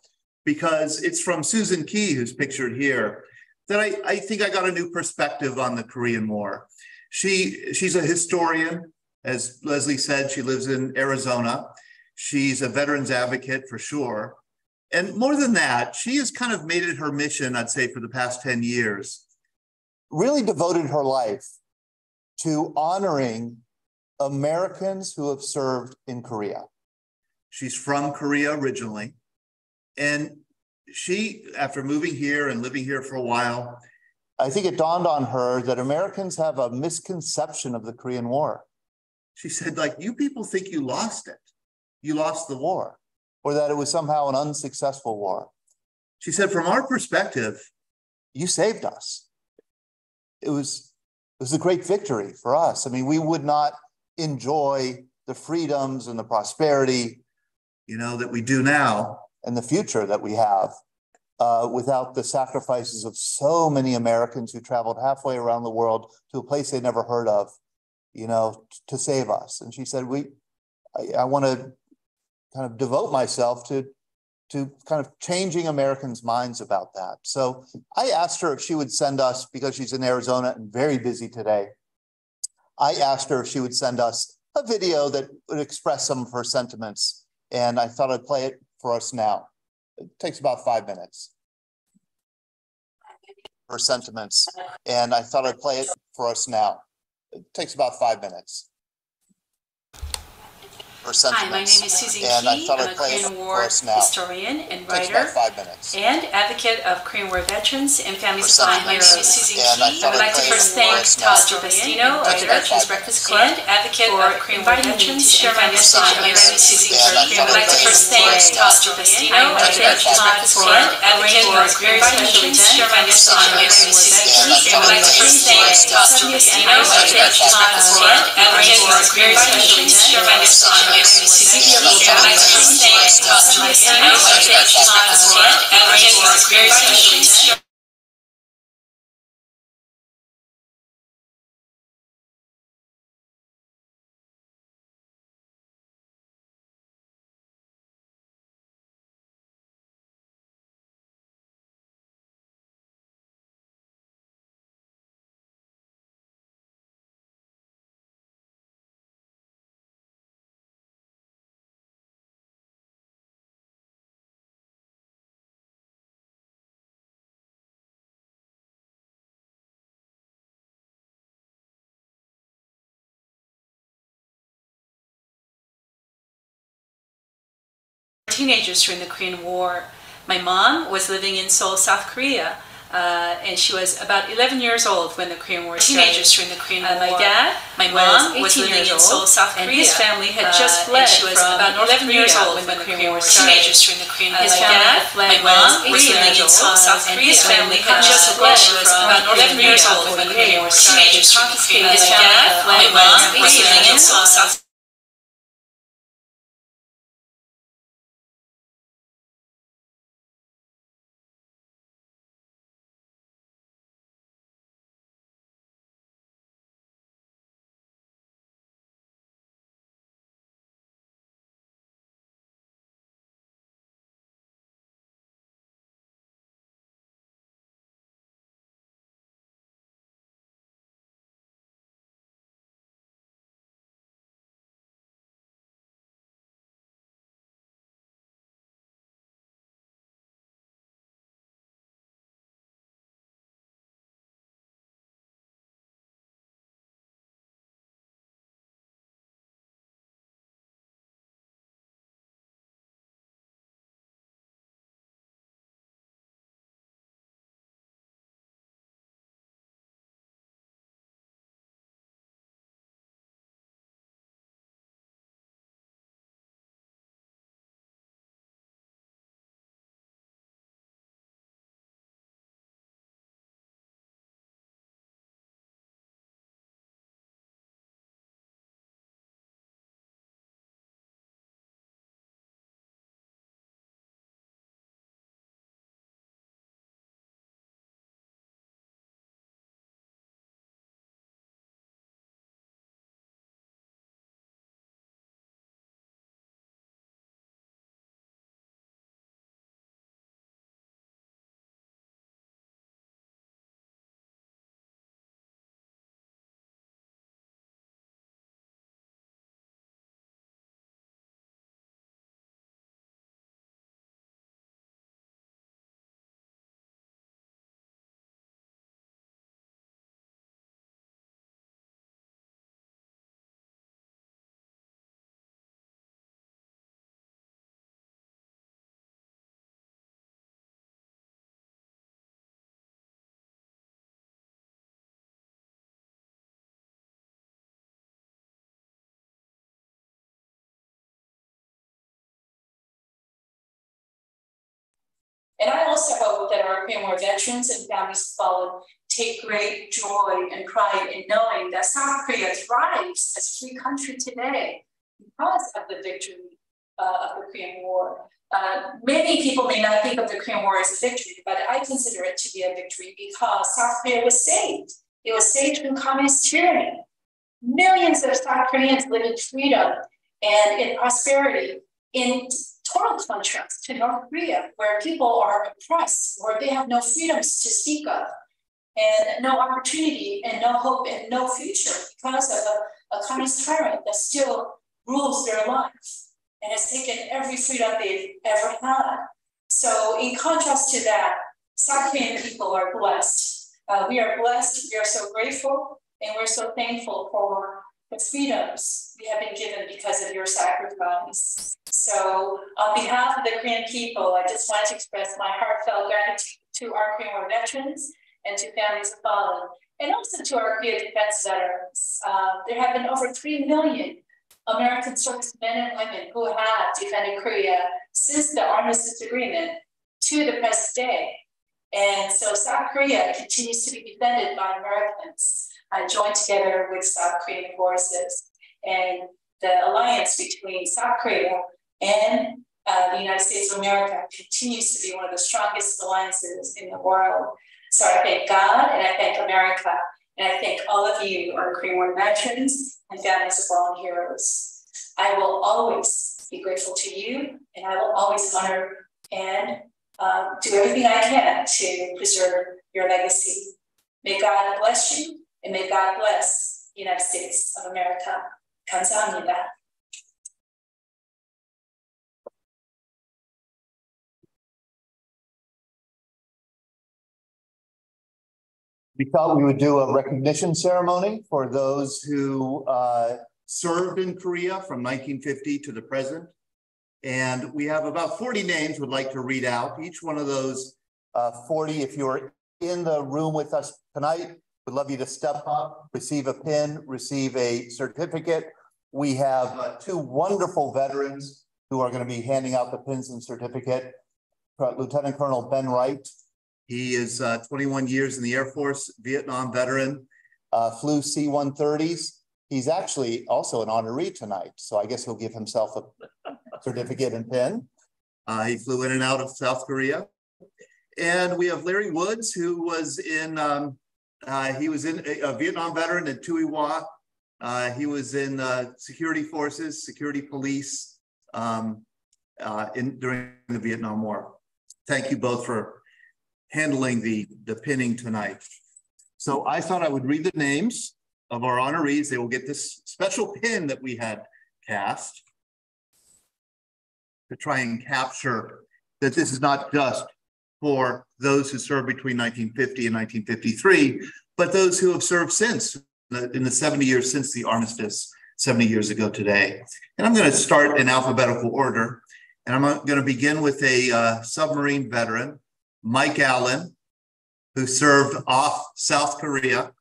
Because it's from Susan Key, who's pictured here, that I, I think I got a new perspective on the Korean War. She, she's a historian. As Leslie said, she lives in Arizona. She's a veterans advocate for sure. And more than that, she has kind of made it her mission, I'd say, for the past 10 years, really devoted her life to honoring Americans who have served in Korea. She's from Korea originally. And she, after moving here and living here for a while, I think it dawned on her that Americans have a misconception of the Korean War. She said, like, you people think you lost it. You lost the war, or that it was somehow an unsuccessful war. She said, from our perspective, you saved us. It was, it was a great victory for us. I mean, we would not enjoy the freedoms and the prosperity, you know, that we do now and the future that we have uh, without the sacrifices of so many Americans who traveled halfway around the world to a place they never heard of, you know, t- to save us. And she said, "We, I, I want to kind of devote myself to." To kind of changing Americans' minds about that. So I asked her if she would send us, because she's in Arizona and very busy today. I asked her if she would send us a video that would express some of her sentiments. And I thought I'd play it for us now. It takes about five minutes. Her sentiments. And I thought I'd play it for us now. It takes about five minutes. Her Hi, my name is Susan And I Key. thought I'm a I'd play it Korean War historian and Takes writer about five minutes. and advocate of Korean War veterans and families For of fallen sentiments. heroes. Susan And I Key. I would I'd like to first thank us Todd now. DePastino of the Veterans Breakfast. Club and advocate of Korean War veterans to share my families of message fallen of heroes. Susan Key. I would like to first thank for Todd us. DePastino of the Veterans Breakfast. Club and advocate for Korean War veterans and share my message of Korean War veterans. I would like to first thank Todd DePastino of the Veterans Breakfast Club and advocate for Korean War veterans and share my message of Korean War veterans. I would like to first thank Todd teenagers during the Korean War. My mom was living in Seoul, South Korea, uh, and she was about 11 years old when the Korean War started. Teenagers during the Korean Uh, War. my dad my mom was 18 living years in Seoul, South and his family had uh, just fled she was from about North 11 years Korea old when the Korean War started. Teenagers during the Korean Uh, War. his dad, my mom was was 18 living in Seoul, South Korea. his His family had just fled fled from about 11 years old when the Korean War started. Teenagers during the Korean his War. family had dad, my mom was was living in Seoul, years old. And I also hope that our Korean War veterans and families fallen take great joy and pride in knowing that South Korea thrives as a free country today because of the victory uh, of the Korean War. Uh, many people may not think of the Korean War as a victory, but I consider it to be a victory because South Korea was saved. It was saved from communist tyranny. Millions of South Koreans live in freedom and in prosperity in total contrast to North Korea, where people are oppressed, where they have no freedoms to speak of, and no opportunity and no hope and no future because of a, a communist tyrant that still rules their life and has taken every freedom they've ever had. So, in contrast to that, South Korean people are blessed. Uh, we are blessed, we are so grateful, and we're so thankful for the freedoms we have been given because of your sacrifice. So, on behalf of the Korean people, I just want to express my heartfelt gratitude to our Korean War veterans and to families of fallen, and also to our Korea defense veterans. Uh, there have been over 3 million American servicemen and women who have defended Korea since the armistice agreement to the present day. And so South Korea continues to be defended by Americans, uh, joined together with South Korean forces. And the alliance between South Korea and uh, the United States of America continues to be one of the strongest alliances in the world. So I thank God and I thank America and I thank all of you, our Korean War veterans and families of fallen heroes. I will always be grateful to you, and I will always honor and um, do everything I can to preserve your legacy. May God bless you, and may God bless the United States of America. 감사합니다. We thought we would do a recognition ceremony for those who uh, served in Korea from 1950 to the present. And we have about 40 names we'd like to read out. Each one of those uh, 40, if you're in the room with us tonight, we'd love you to step up, receive a pin, receive a certificate. We have uh, two wonderful veterans who are going to be handing out the pins and certificate. Lieutenant Colonel Ben Wright he is uh, 21 years in the Air Force, Vietnam veteran, uh, flew C-130s. He's actually also an honoree tonight, so I guess he'll give himself a certificate and pin. Uh, he flew in and out of South Korea. And we have Larry Woods, who was in, um, uh, he was in a, a, Vietnam veteran in Tuy Hoa. Uh, he was in uh, security forces, security police um, in, during the Vietnam War. Thank you both for handling the, the pinning tonight. So I thought I would read the names of our honorees. They will get this special pin that we had cast to try and capture that this is not just for those who served between 1950 and 1953, but those who have served since in the 70 years since the armistice 70 years ago today. And I'm going to start in alphabetical order. And I'm going to begin with a uh, submarine veteran, Mike Allen, who served off South Korea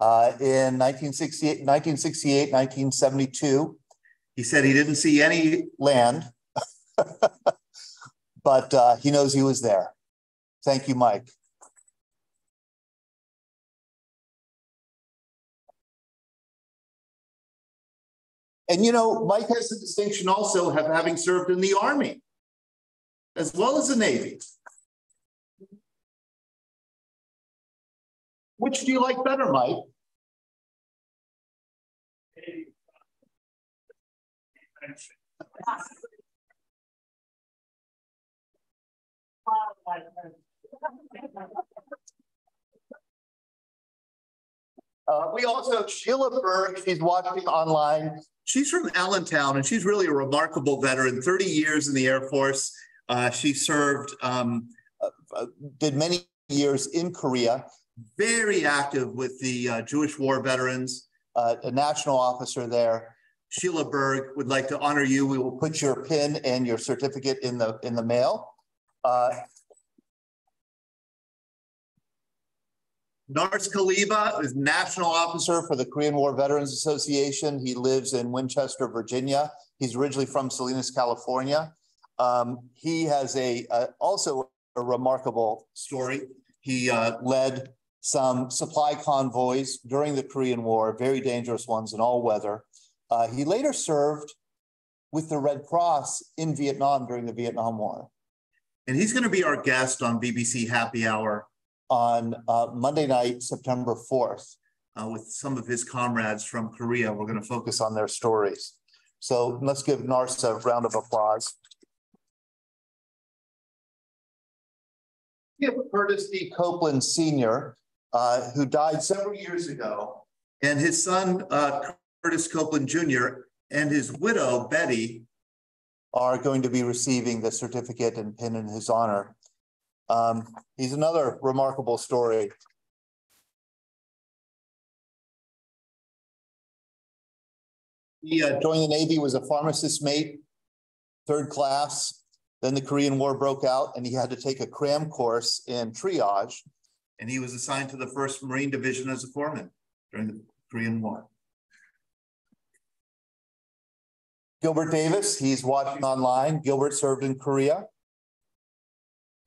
uh, in 1968, 1968, 1972. He said he didn't see any land, but uh, he knows he was there. Thank you, Mike. And you know, Mike has the distinction also of having served in the Army as well as the Navy. Which do you like better, Mike? Uh, we also Sheila Berg. She's watching online. She's from Allentown, and she's really a remarkable veteran. Thirty years in the Air Force. Uh, she served, um, uh, uh did many years in Korea very active with the uh, Jewish war veterans, uh, a national officer there. Sheila Berg would like to honor you. We will put your pin and your certificate in the in the mail. Narce Caliva is national officer for the Korean War Veterans Association. He lives in Winchester, Virginia. He's originally from Salinas, California. Um, he has a also a remarkable story. He uh, led some supply convoys during the Korean War, very dangerous ones in all weather. Uh, he later served with the Red Cross in Vietnam during the Vietnam War. And he's going to be our guest on VBC Happy Hour on uh, Monday night, September 4th, uh, with some of his comrades from Korea. We're going to focus on their stories. So let's give Narsa a round of applause. Curtis D. Copeland Sr., uh, who died several years ago, and his son, uh, Curtis Copeland Jr., and his widow, Betty, are going to be receiving the certificate and pin in his honor. Um, he's another remarkable story. He uh, joined the Navy, was a pharmacist mate, third class. Then the Korean War broke out and he had to take a cram course in triage. And he was assigned to the 1st Marine Division as a corpsman during the Korean War. Gilbert Davis, he's watching online. Gilbert served in Korea.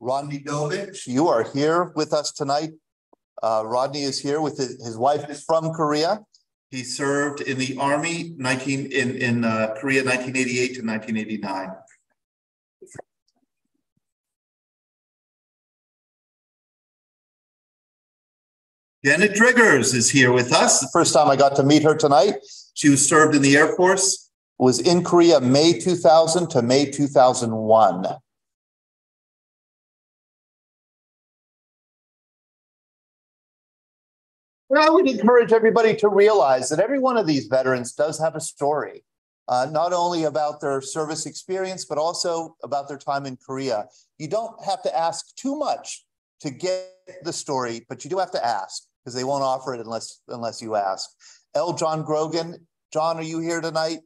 Rodney Dovich, you are here with us tonight. Uh, Rodney is here with his, his wife is from Korea. He served in the army 19 in, in uh, Korea 1988 to 1989. Janet Driggers is here with us. The first time I got to meet her tonight, she was served in the Air Force, was in Korea May 2000 to May 2001. I would encourage everybody to realize that every one of these veterans does have a story, uh, not only about their service experience, but also about their time in Korea. You don't have to ask too much to get the story, but you do have to ask because they won't offer it unless unless you ask. L. John Grogan, John, are you here tonight?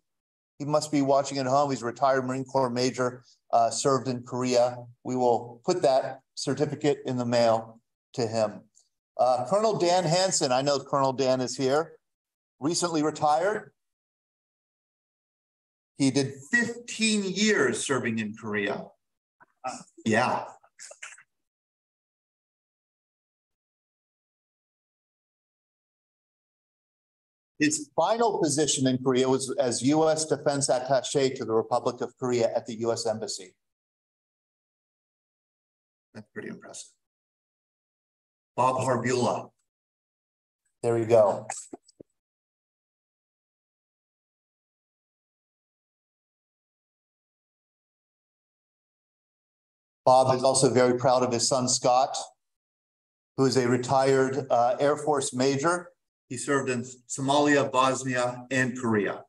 He must be watching at home. He's a retired Marine Corps major, uh, served in Korea. We will put that certificate in the mail to him. Uh, Colonel Dan Hansen, I know Colonel Dan is here, recently retired. He did 15 years serving in Korea. Yeah. His final position in Korea was as U.S. Defense Attaché to the Republic of Korea at the U.S. Embassy. That's pretty impressive. Bob Harbula. There we go. Bob is also very proud of his son, Scott, who is a retired uh, Air Force major. He served in Somalia, Bosnia, and Korea.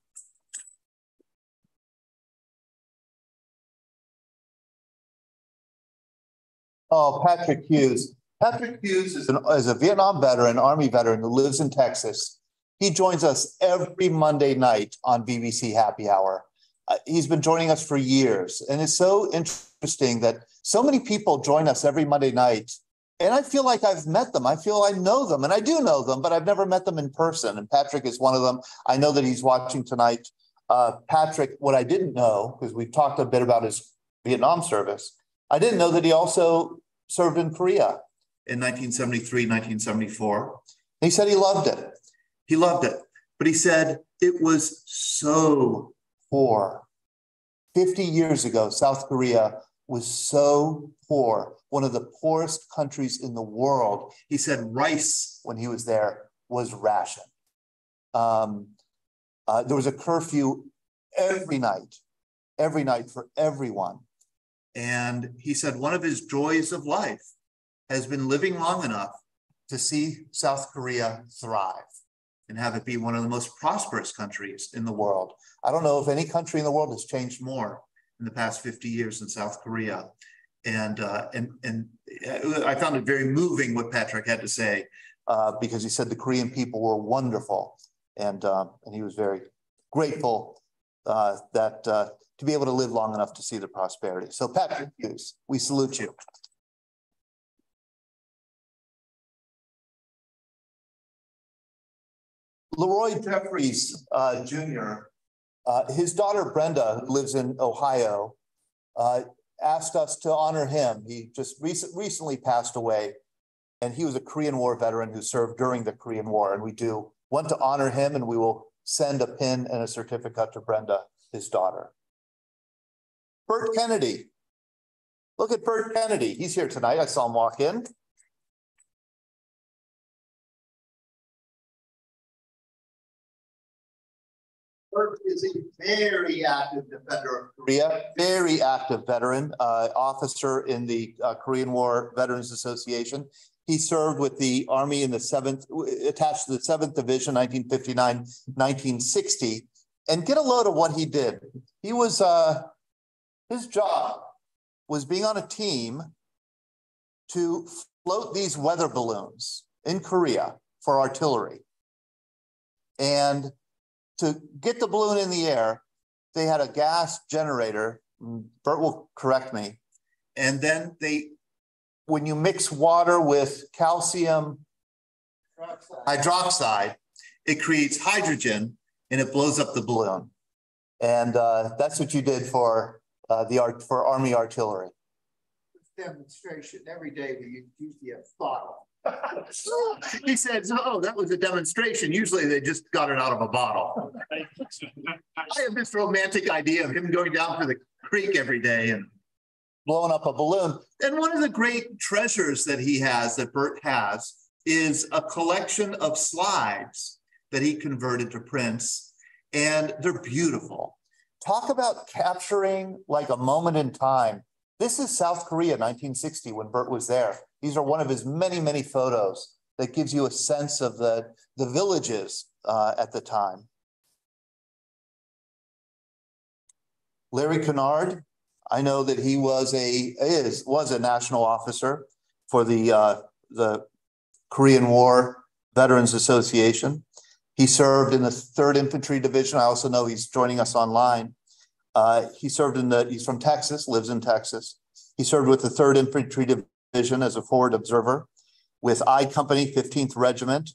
Oh, Patrick Hughes. Patrick Hughes is, an, is a Vietnam veteran, Army veteran who lives in Texas. He joins us every Monday night on VBC Happy Hour. Uh, he's been joining us for years, and it's so interesting that so many people join us every Monday night. And I feel like I've met them. I feel I know them, and I do know them, but I've never met them in person. And Patrick is one of them. I know that he's watching tonight. Uh, Patrick, what I didn't know, because we've talked a bit about his Vietnam service, I didn't know that he also served in Korea in 1973, 1974. he said he loved it. He loved it. But he said it was so poor. 50 years ago, South Korea was so poor, one of the poorest countries in the world. He said rice, when he was there, was rationed. Um, uh, there was a curfew every night, every night for everyone. And he said one of his joys of life has been living long enough to see South Korea thrive and have it be one of the most prosperous countries in the world. I don't know if any country in the world has changed more in the past 50 years than South Korea. And, uh, and, and I found it very moving what Patrick had to say uh, because he said the Korean people were wonderful. And, uh, and he was very grateful uh, that uh, to be able to live long enough to see the prosperity. So Patrick Hughes, we salute you. Leroy Jeffries uh, Jr., uh, his daughter Brenda lives in Ohio. Uh, asked us to honor him. He just recent, recently passed away. And he was a Korean War veteran who served during the Korean War. And we do want to honor him and we will send a pin and a certificate to Brenda, his daughter. Bert Kennedy. Look at Bert Kennedy. He's here tonight. I saw him walk in. Is a very active defender of Korea, very active veteran, uh, officer in the uh, Korean War Veterans Association. He served with the Army in the 7th, attached to the 7th Division, 1959, 1960. And get a load of what he did. He was, uh, his job was being on a team to float these weather balloons in Korea for artillery. And to get the balloon in the air, they had a gas generator. Bert will correct me. And then they, when you mix water with calcium hydroxide, it creates hydrogen and it blows up the balloon. And uh, that's what you did for uh, the art for Army artillery. Demonstration every day we use the bottle. he said, "Oh, that was a demonstration. Usually they just got it out of a bottle." I have this romantic idea of him going down to the creek every day and blowing up a balloon. And one of the great treasures that he has, that Bert has, is a collection of slides that he converted to prints, and they're beautiful. Talk about capturing like a moment in time. This is South Korea, 1960, when Bert was there. These are one of his many, many photos that gives you a sense of the, the villages uh, at the time. Larry Kennard, I know that he was a is was a national officer for the uh, the Korean War Veterans Association. He served in the Third Infantry Division. I also know he's joining us online. Uh, he served in the. He's from Texas, lives in Texas. He served with the Third Infantry Division as a forward observer with I Company, 15th Regiment.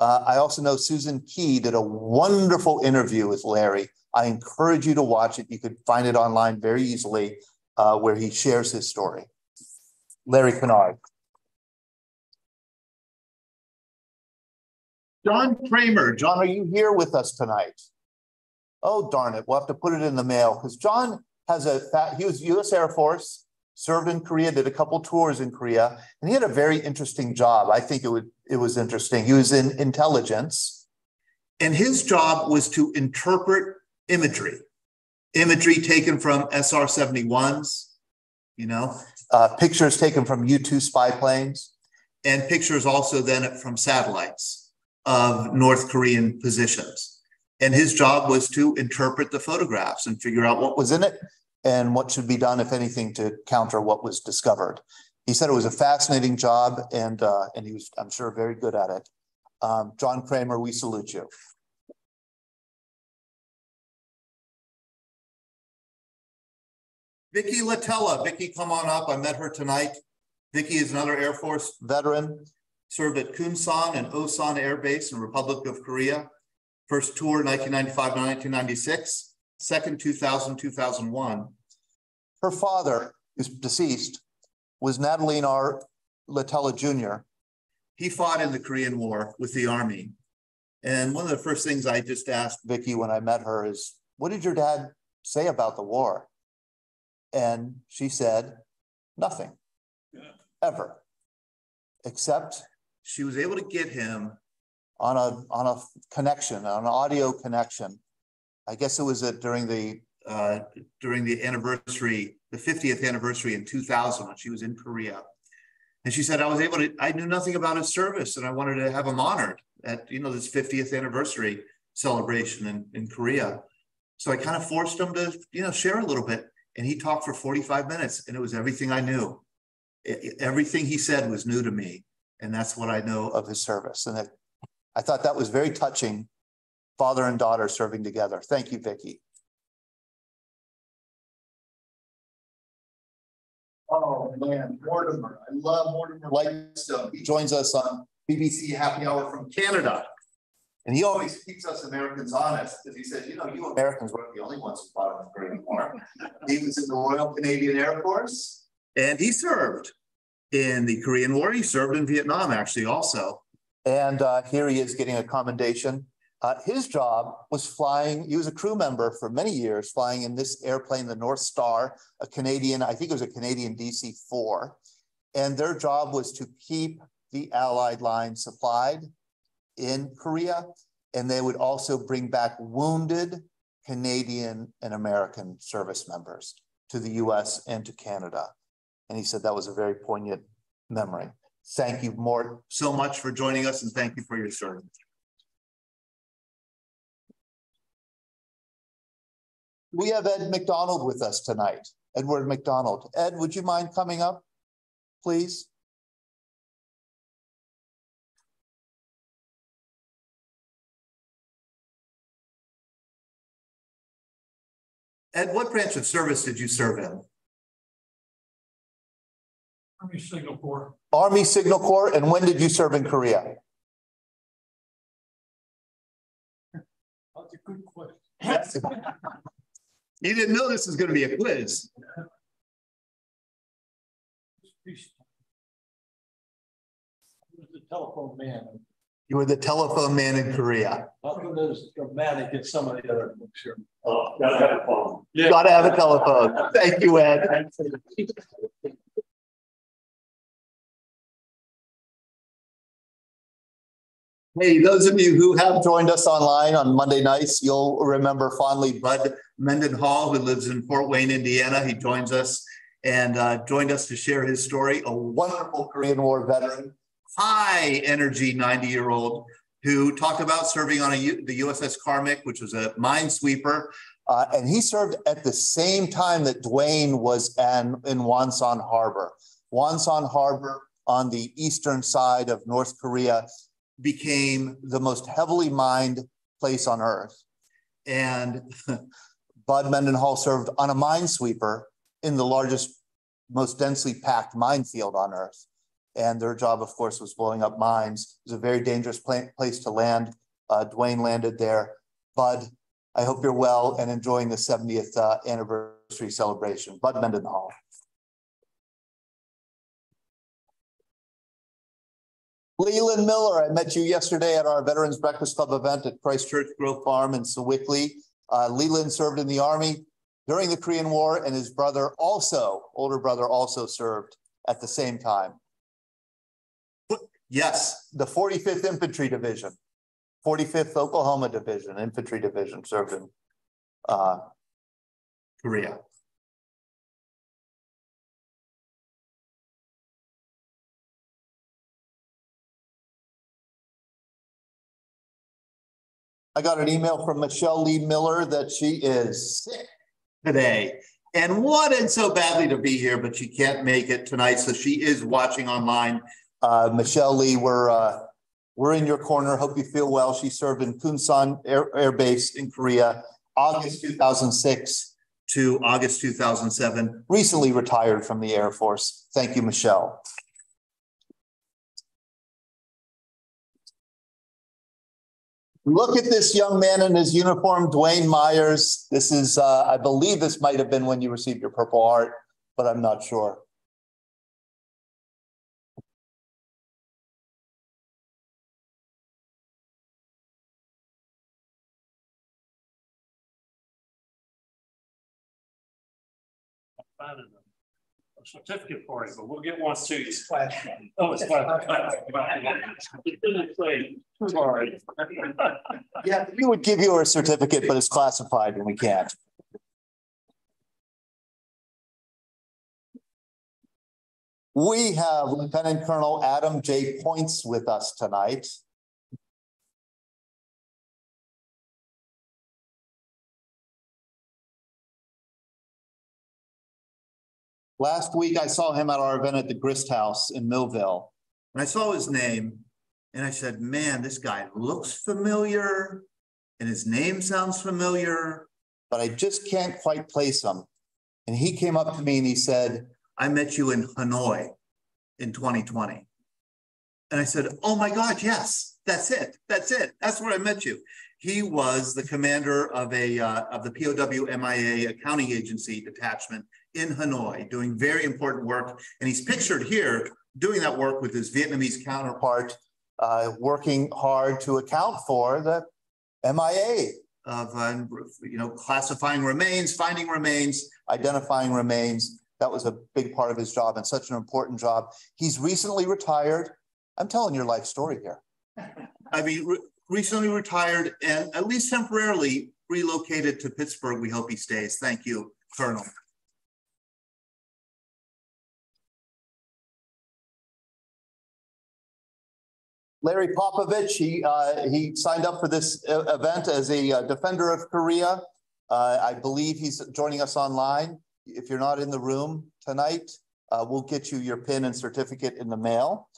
Uh, I also know Susan Key did a wonderful interview with Larry. I encourage you to watch it. You could find it online very easily, uh, where he shares his story. Larry Kennard. John Kramer. John, are you here with us tonight? Oh, darn it. We'll have to put it in the mail because John has a, he was US Air Force, served in Korea, did a couple tours in Korea, and he had a very interesting job. I think it would, it was interesting. He was in intelligence, and his job was to interpret imagery, imagery taken from SR 71s, you know, uh, pictures taken from U 2 spy planes, and pictures also then from satellites of North Korean positions. And his job was to interpret the photographs and figure out what was in it and what should be done, if anything, to counter what was discovered. He said it was a fascinating job, and uh, and he was, I'm sure, very good at it. Um, John Kramer, we salute you. Vicky Latella. Vicky, come on up. I met her tonight. Vicky is another Air Force veteran served at Kunsan and Osan Air Base in Republic of Korea. First tour 1995 to 1996, second 2000 2001. Her father, who's deceased, was Natalie R. Latella Jr. He fought in the Korean War with the Army. And one of the first things I just asked Vicki when I met her is, What did your dad say about the war? And she said, Nothing, ever, except she was able to get him on a on a connection, on an audio connection. I guess it was a, during the uh, during the anniversary, the 50th anniversary in 2000 when she was in Korea. And she said, I was able to, I knew nothing about his service and I wanted to have him honored at, you know, this 50th anniversary celebration in, in Korea. So I kind of forced him to, you know, share a little bit. And he talked for 45 minutes and it was everything I knew. It, everything he said was new to me. And that's what I know of his service. And I thought that was very touching, father and daughter serving together. Thank you, Vicki. Oh man, Mortimer. I love Mortimer Lightstone. He joins us on VBC Happy Hour from Canada. And he always keeps us Americans honest because he says, you know, you Americans weren't the only ones who fought in the Korean War. He was in the Royal Canadian Air Force and he served in the Korean War. He served in Vietnam actually also. And uh, here he is getting a commendation. Uh, his job was flying, he was a crew member for many years, flying in this airplane, the North Star, a Canadian, I think it was a Canadian DC 4. And their job was to keep the Allied line supplied in Korea. And they would also bring back wounded Canadian and American service members to the US and to Canada. And he said that was a very poignant memory. Thank you more so much for joining us and thank you for your service. We have Ed McDonald with us tonight. Edward McDonald. Ed, would you mind coming up, please? Ed, what branch of service did you serve in? Army Signal Corps. Army Signal Corps, and when did you serve in Korea? That's a good question. You didn't know this was going to be a quiz. was the telephone man. You were the telephone man in Korea. Nothing as dramatic as some of the other books here. Oh, gotta have a phone. You Gotta have a telephone. Thank you, Ed. Hey, those of you who have joined us online on Monday nights, you'll remember fondly Bud Mendenhall, who lives in Fort Wayne, Indiana. He joins us and uh, joined us to share his story. A wonderful Korean War veteran, high energy 90 year old who talked about serving on the USS Carmick, which was a minesweeper. Uh, and he served at the same time that Duane was an, in Wonsan Harbor. Wonsan Harbor on the eastern side of North Korea became the most heavily mined place on earth. And Bud Mendenhall served on a minesweeper in the largest, most densely packed minefield on earth. And their job, of course, was blowing up mines. It was a very dangerous place to land. Uh, Duane landed there. Bud, I hope you're well and enjoying the 70th uh, anniversary celebration. Bud Mendenhall. Leland Miller, I met you yesterday at our Veterans Breakfast Club event at Christchurch Grove Farm in Sewickley. Uh, Leland served in the Army during the Korean War, and his brother also, older brother, also served at the same time. Yes, the 45th Infantry Division, 45th Oklahoma Division, Infantry Division served in uh, Korea. I got an email from Michelle Lee Miller that she is sick today and wanted so badly to be here, but she can't make it tonight. So she is watching online. Uh, Michelle Lee, we're uh, we're in your corner. Hope you feel well. She served in Kunsan Air, Air Base in Korea, August 2006 to August 2007. Recently retired from the Air Force. Thank you, Michelle. Look at this young man in his uniform, Duane Myers. This is, uh, I believe this might have been when you received your Purple Heart, but I'm not sure. Certificate for it, but we'll get one to you. Oh, it's Sorry. Yeah, we would give you a certificate, but it's classified and we can't. We have Lieutenant Colonel Adam J. Points with us tonight. Last week, I saw him at our event at the Grist House in Millvale. And I saw his name and I said, man, this guy looks familiar and his name sounds familiar, but I just can't quite place him. And he came up to me and he said, I met you in Hanoi in 2020. And I said, Oh my God, yes, that's it. That's it. That's where I met you. He was the commander of a uh, of the POW MIA accounting agency detachment in Hanoi, doing very important work. And he's pictured here doing that work with his Vietnamese counterpart, uh, working hard to account for the MIA of uh, you know classifying remains, finding remains, identifying remains. That was a big part of his job and such an important job. He's recently retired. I'm telling your life story here. I mean, re recently retired and at least temporarily relocated to Pittsburgh. We hope he stays. Thank you, Colonel. Larry Popovich, he, uh, he signed up for this event as a uh, defender of Korea. Uh, I believe he's joining us online. If you're not in the room tonight, uh, we'll get you your pin and certificate in the mail.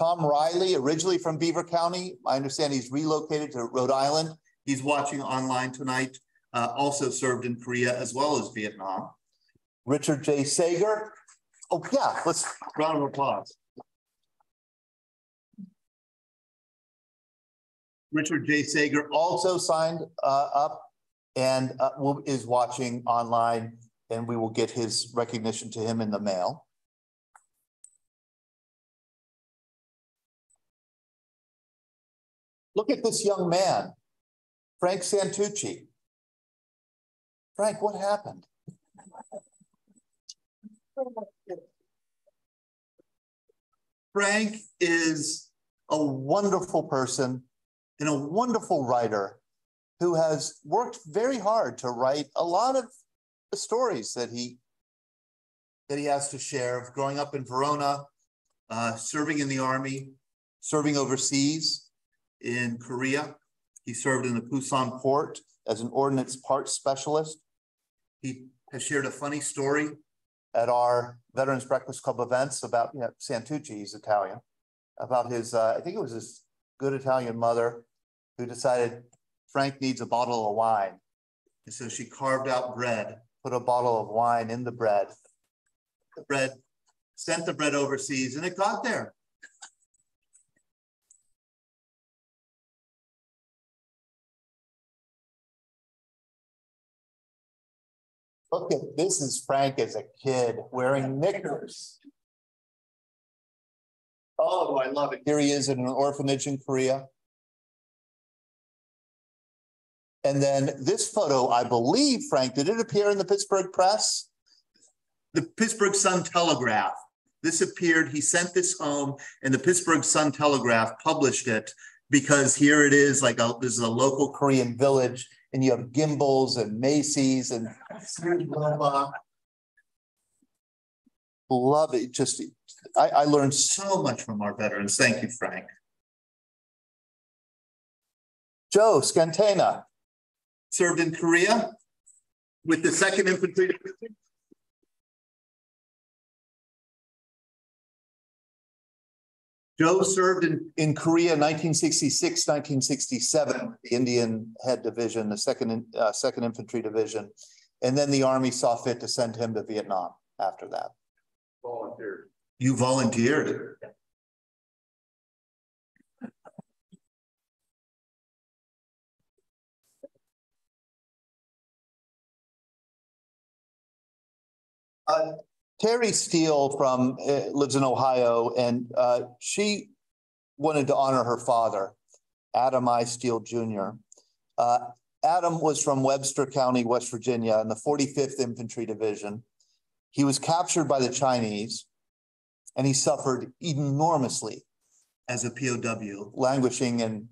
Tom Riley, originally from Beaver County. I understand he's relocated to Rhode Island. He's watching online tonight, uh, also served in Korea as well as Vietnam. Richard J. Sager. Oh yeah, let's round of applause. Richard J. Sager also signed uh, up and uh, will, is watching online and we will get his recognition to him in the mail. Look at this young man, Frank Santucci. Frank, what happened? Frank is a wonderful person and a wonderful writer who has worked very hard to write a lot of the stories that he that he has to share of growing up in Verona, uh, serving in the army, serving overseas in Korea. He served in the Pusan port as an ordnance parts specialist. He has shared a funny story at our Veterans Breakfast Club events about you know, Santucci, he's Italian, about his, uh, I think it was his good Italian mother who decided Frank needs a bottle of wine. And so she carved out bread, put a bottle of wine in the bread. The bread, sent the bread overseas, and it got there. Look at this is Frank as a kid wearing knickers. Oh, I love it. Here he is in an orphanage in Korea. And then this photo, I believe, Frank, did it appear in the Pittsburgh Press? The Pittsburgh Sun Telegraph. This appeared, he sent this home, and the Pittsburgh Sun Telegraph published it because here it is, like a, this is a local Korean village, and you have Gimbels and Macy's and love it. Just I, I learned so much from our veterans. Thank you, Frank. Joe Scantena served in Korea with the Second Infantry Division. Joe served in, in Korea 1966, 1967, the Indian Head Division, the Second, uh, Second Infantry Division. And then the Army saw fit to send him to Vietnam after that. Volunteered. You volunteered? Uh, Terry Steele from uh, lives in Ohio, and uh, she wanted to honor her father, Adam I. Steele Jr. Uh, Adam was from Webster County, West Virginia, in the 45th Infantry Division. He was captured by the Chinese, and he suffered enormously as a POW, languishing in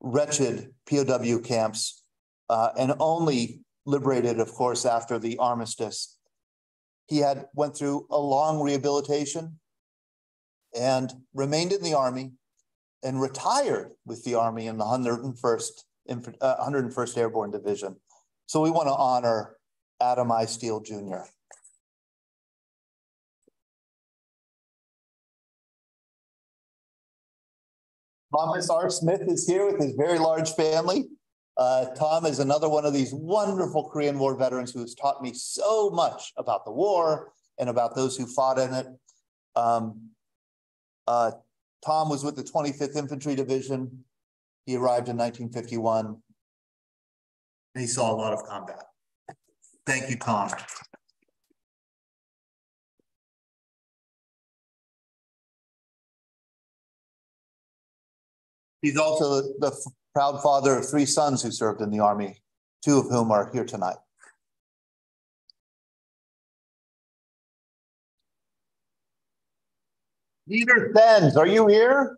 wretched POW camps, uh, and only liberated, of course, after the armistice he had went through a long rehabilitation and remained in the army and retired with the army in the 101st, uh, 101st Airborne Division. So we want to honor Adam I. Steele Jr. Thomas R. Smith is here with his very large family. Uh, Tom is another one of these wonderful Korean War veterans who has taught me so much about the war and about those who fought in it. Um, uh, Tom was with the twenty-fifth Infantry Division. He arrived in nineteen fifty-one. And he saw a lot of combat. Thank you, Tom. He's also the proud father of three sons who served in the army, two of whom are here tonight. Peter Sens, are you here?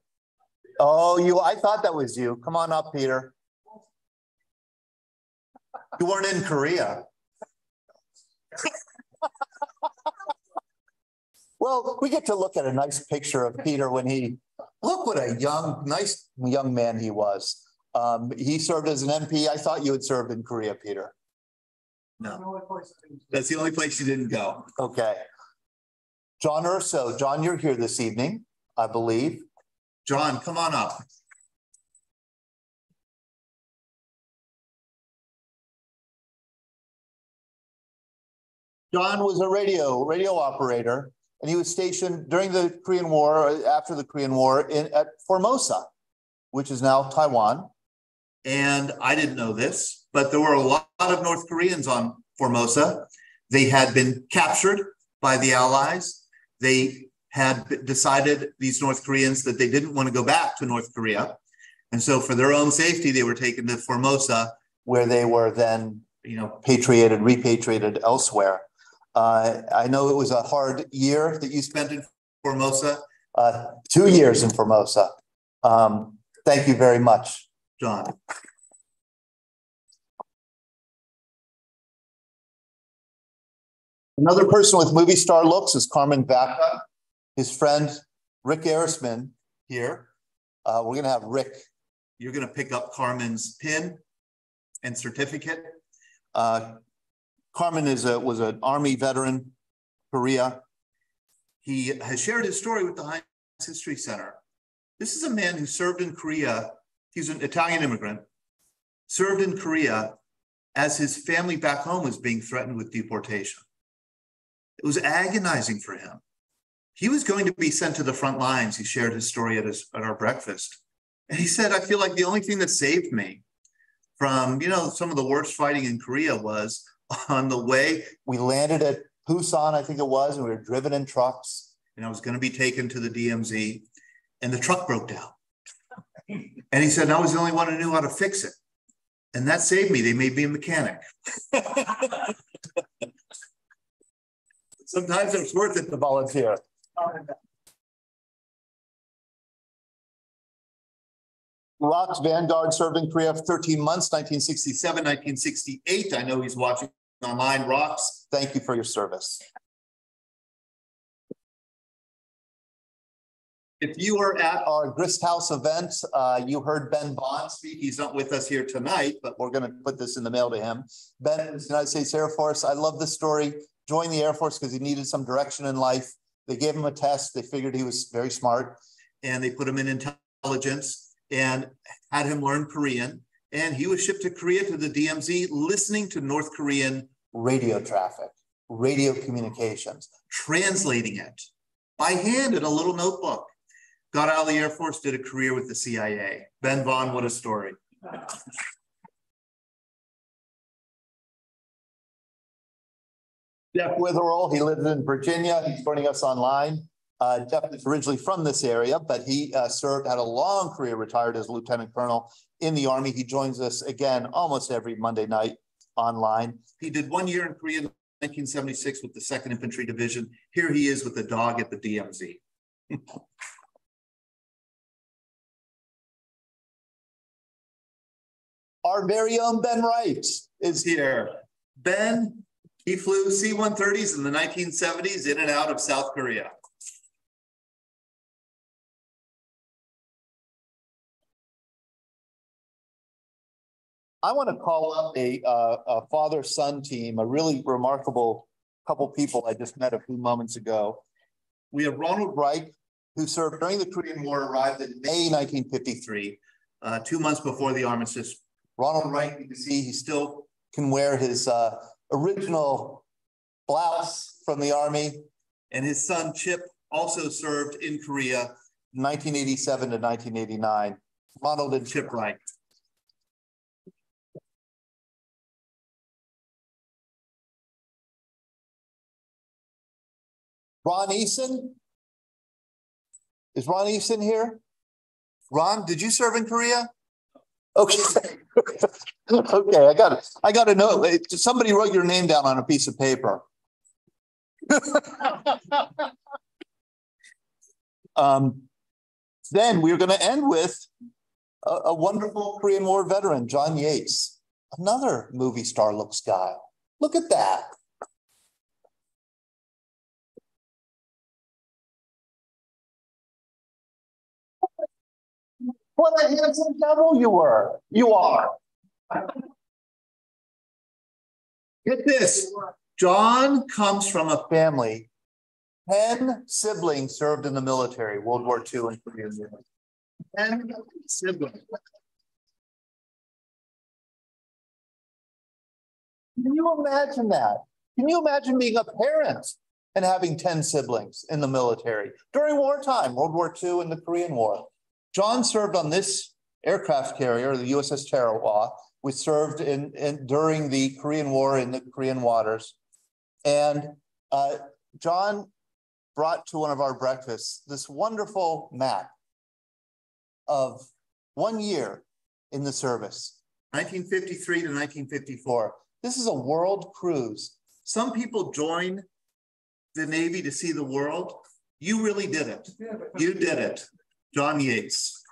Oh, you, I thought that was you. Come on up, Peter. You weren't in Korea. well, we get to look at a nice picture of Peter when he, look what a young, nice young man he was. Um, he served as an MP. I thought you had served in Korea, Peter. No. That's the only place you didn't go. Okay. John Urso. John, you're here this evening, I believe. John, come on up. John was a radio radio operator, and he was stationed during the Korean War, after the Korean War, in at Formosa, which is now Taiwan. And I didn't know this, but there were a lot of North Koreans on Formosa. They had been captured by the Allies. They had decided, these North Koreans, that they didn't want to go back to North Korea. And so, for their own safety, they were taken to Formosa, where they were then, you know, patriated, repatriated elsewhere. Uh, I know it was a hard year that you spent in Formosa, uh, two years in Formosa. Um, thank you very much, John. Another person with movie star looks is Carmen Vaca. His friend Rick Erisman here. Uh, we're going to have Rick. You're going to pick up Carmen's pin and certificate. Uh, Carmen is a, was an Army veteran, Korea. He has shared his story with the Heinz History Center. This is a man who served in Korea. He's an Italian immigrant, served in Korea as his family back home was being threatened with deportation. It was agonizing for him. He was going to be sent to the front lines. He shared his story at, his, at our breakfast. And he said, I feel like the only thing that saved me from, you know, some of the worst fighting in Korea was on the way we landed at Busan, I think it was, and we were driven in trucks. And I was going to be taken to the DMZ, and the truck broke down. And he said, I was the only one who knew how to fix it. And that saved me. They made me a mechanic. Sometimes it's worth it to volunteer. Rock's Vanguard served in Korea for 13 months, 1967, 1968. I know he's watching online. Rocks, thank you for your service. If you were at our Grist House event, uh, you heard Ben Bond speak. He's not with us here tonight, but we're going to put this in the mail to him. Ben is United States Air Force. I love this story. Joined the Air Force because he needed some direction in life. They gave him a test. They figured he was very smart, and they put him in intelligence and had him learn Korean. And he was shipped to Korea to the DMZ, listening to North Korean radio traffic, radio communications, translating it by hand in a little notebook. Out of the Air Force, did a career with the CIA. Ben Vaughn, what a story. Jeff Witherell, he lives in Virginia. He's joining us online. Uh, Jeff is originally from this area, but he uh, served, had a long career, retired as a lieutenant colonel in the Army. He joins us again almost every Monday night online. He did one year in Korea in 1976 with the 2nd Infantry Division. Here he is with the dog at the DMZ. Our very own Ben Wright is here. Ben, he flew C-130s in the 1970s in and out of South Korea. I want to call up a, uh, a father-son team, a really remarkable couple people I just met a few moments ago. We have Ronald Wright, who served during the Korean War, arrived in May 1953, uh, two months before the armistice. Ronald Wright, you can see he still can wear his uh, original blouse from the army. And his son, Chip, also served in Korea nineteen eighty-seven to nineteen eighty-nine. Ronald and Chip Wright. Ron Eason? Is Ron Eason here? Ron, did you serve in Korea? Okay. Okay, I got it. I got to know. Somebody wrote your name down on a piece of paper. um, then we're going to end with a, a wonderful Korean War veteran, John Yates, another movie star looks guy. Look at that. What a handsome devil you were. You are. Get this. John comes from a family. 10 siblings served in the military, World War II and Korean War. 10 siblings. Can you imagine that? Can you imagine being a parent and having 10 siblings in the military during wartime, World War II and the Korean War? John served on this aircraft carrier, the USS Tarawa, which served in, in during the Korean War in the Korean waters. And uh, John brought to one of our breakfasts this wonderful map of one year in the service, 1953 to 1954. This is a world cruise. Some people join the Navy to see the world. You really did it. You did it. John Yates.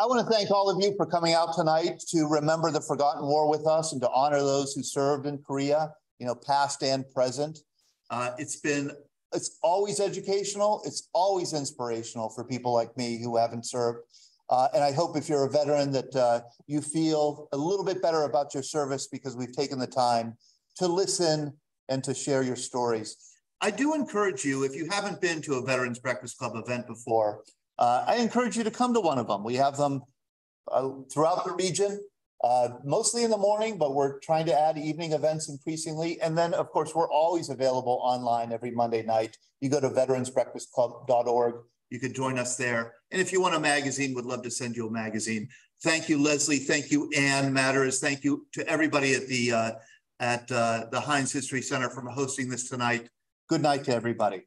I want to thank all of you for coming out tonight to remember the forgotten war with us and to honor those who served in Korea, you know, past and present. Uh, it's been, it's always educational. It's always inspirational for people like me who haven't served. Uh, and I hope if you're a veteran that uh, you feel a little bit better about your service because we've taken the time to listen and to share your stories. I do encourage you, if you haven't been to a Veterans Breakfast Club event before, uh, I encourage you to come to one of them. We have them uh, throughout the region, uh, mostly in the morning, but we're trying to add evening events increasingly. And then, of course, we're always available online every Monday night. You go to veteransbreakfastclub.org. You can join us there. And if you want a magazine, would love to send you a magazine. Thank you, Leslie. Thank you, Ann Matters. Thank you to everybody at the uh, at uh, the Heinz History Center for hosting this tonight. Good night to everybody.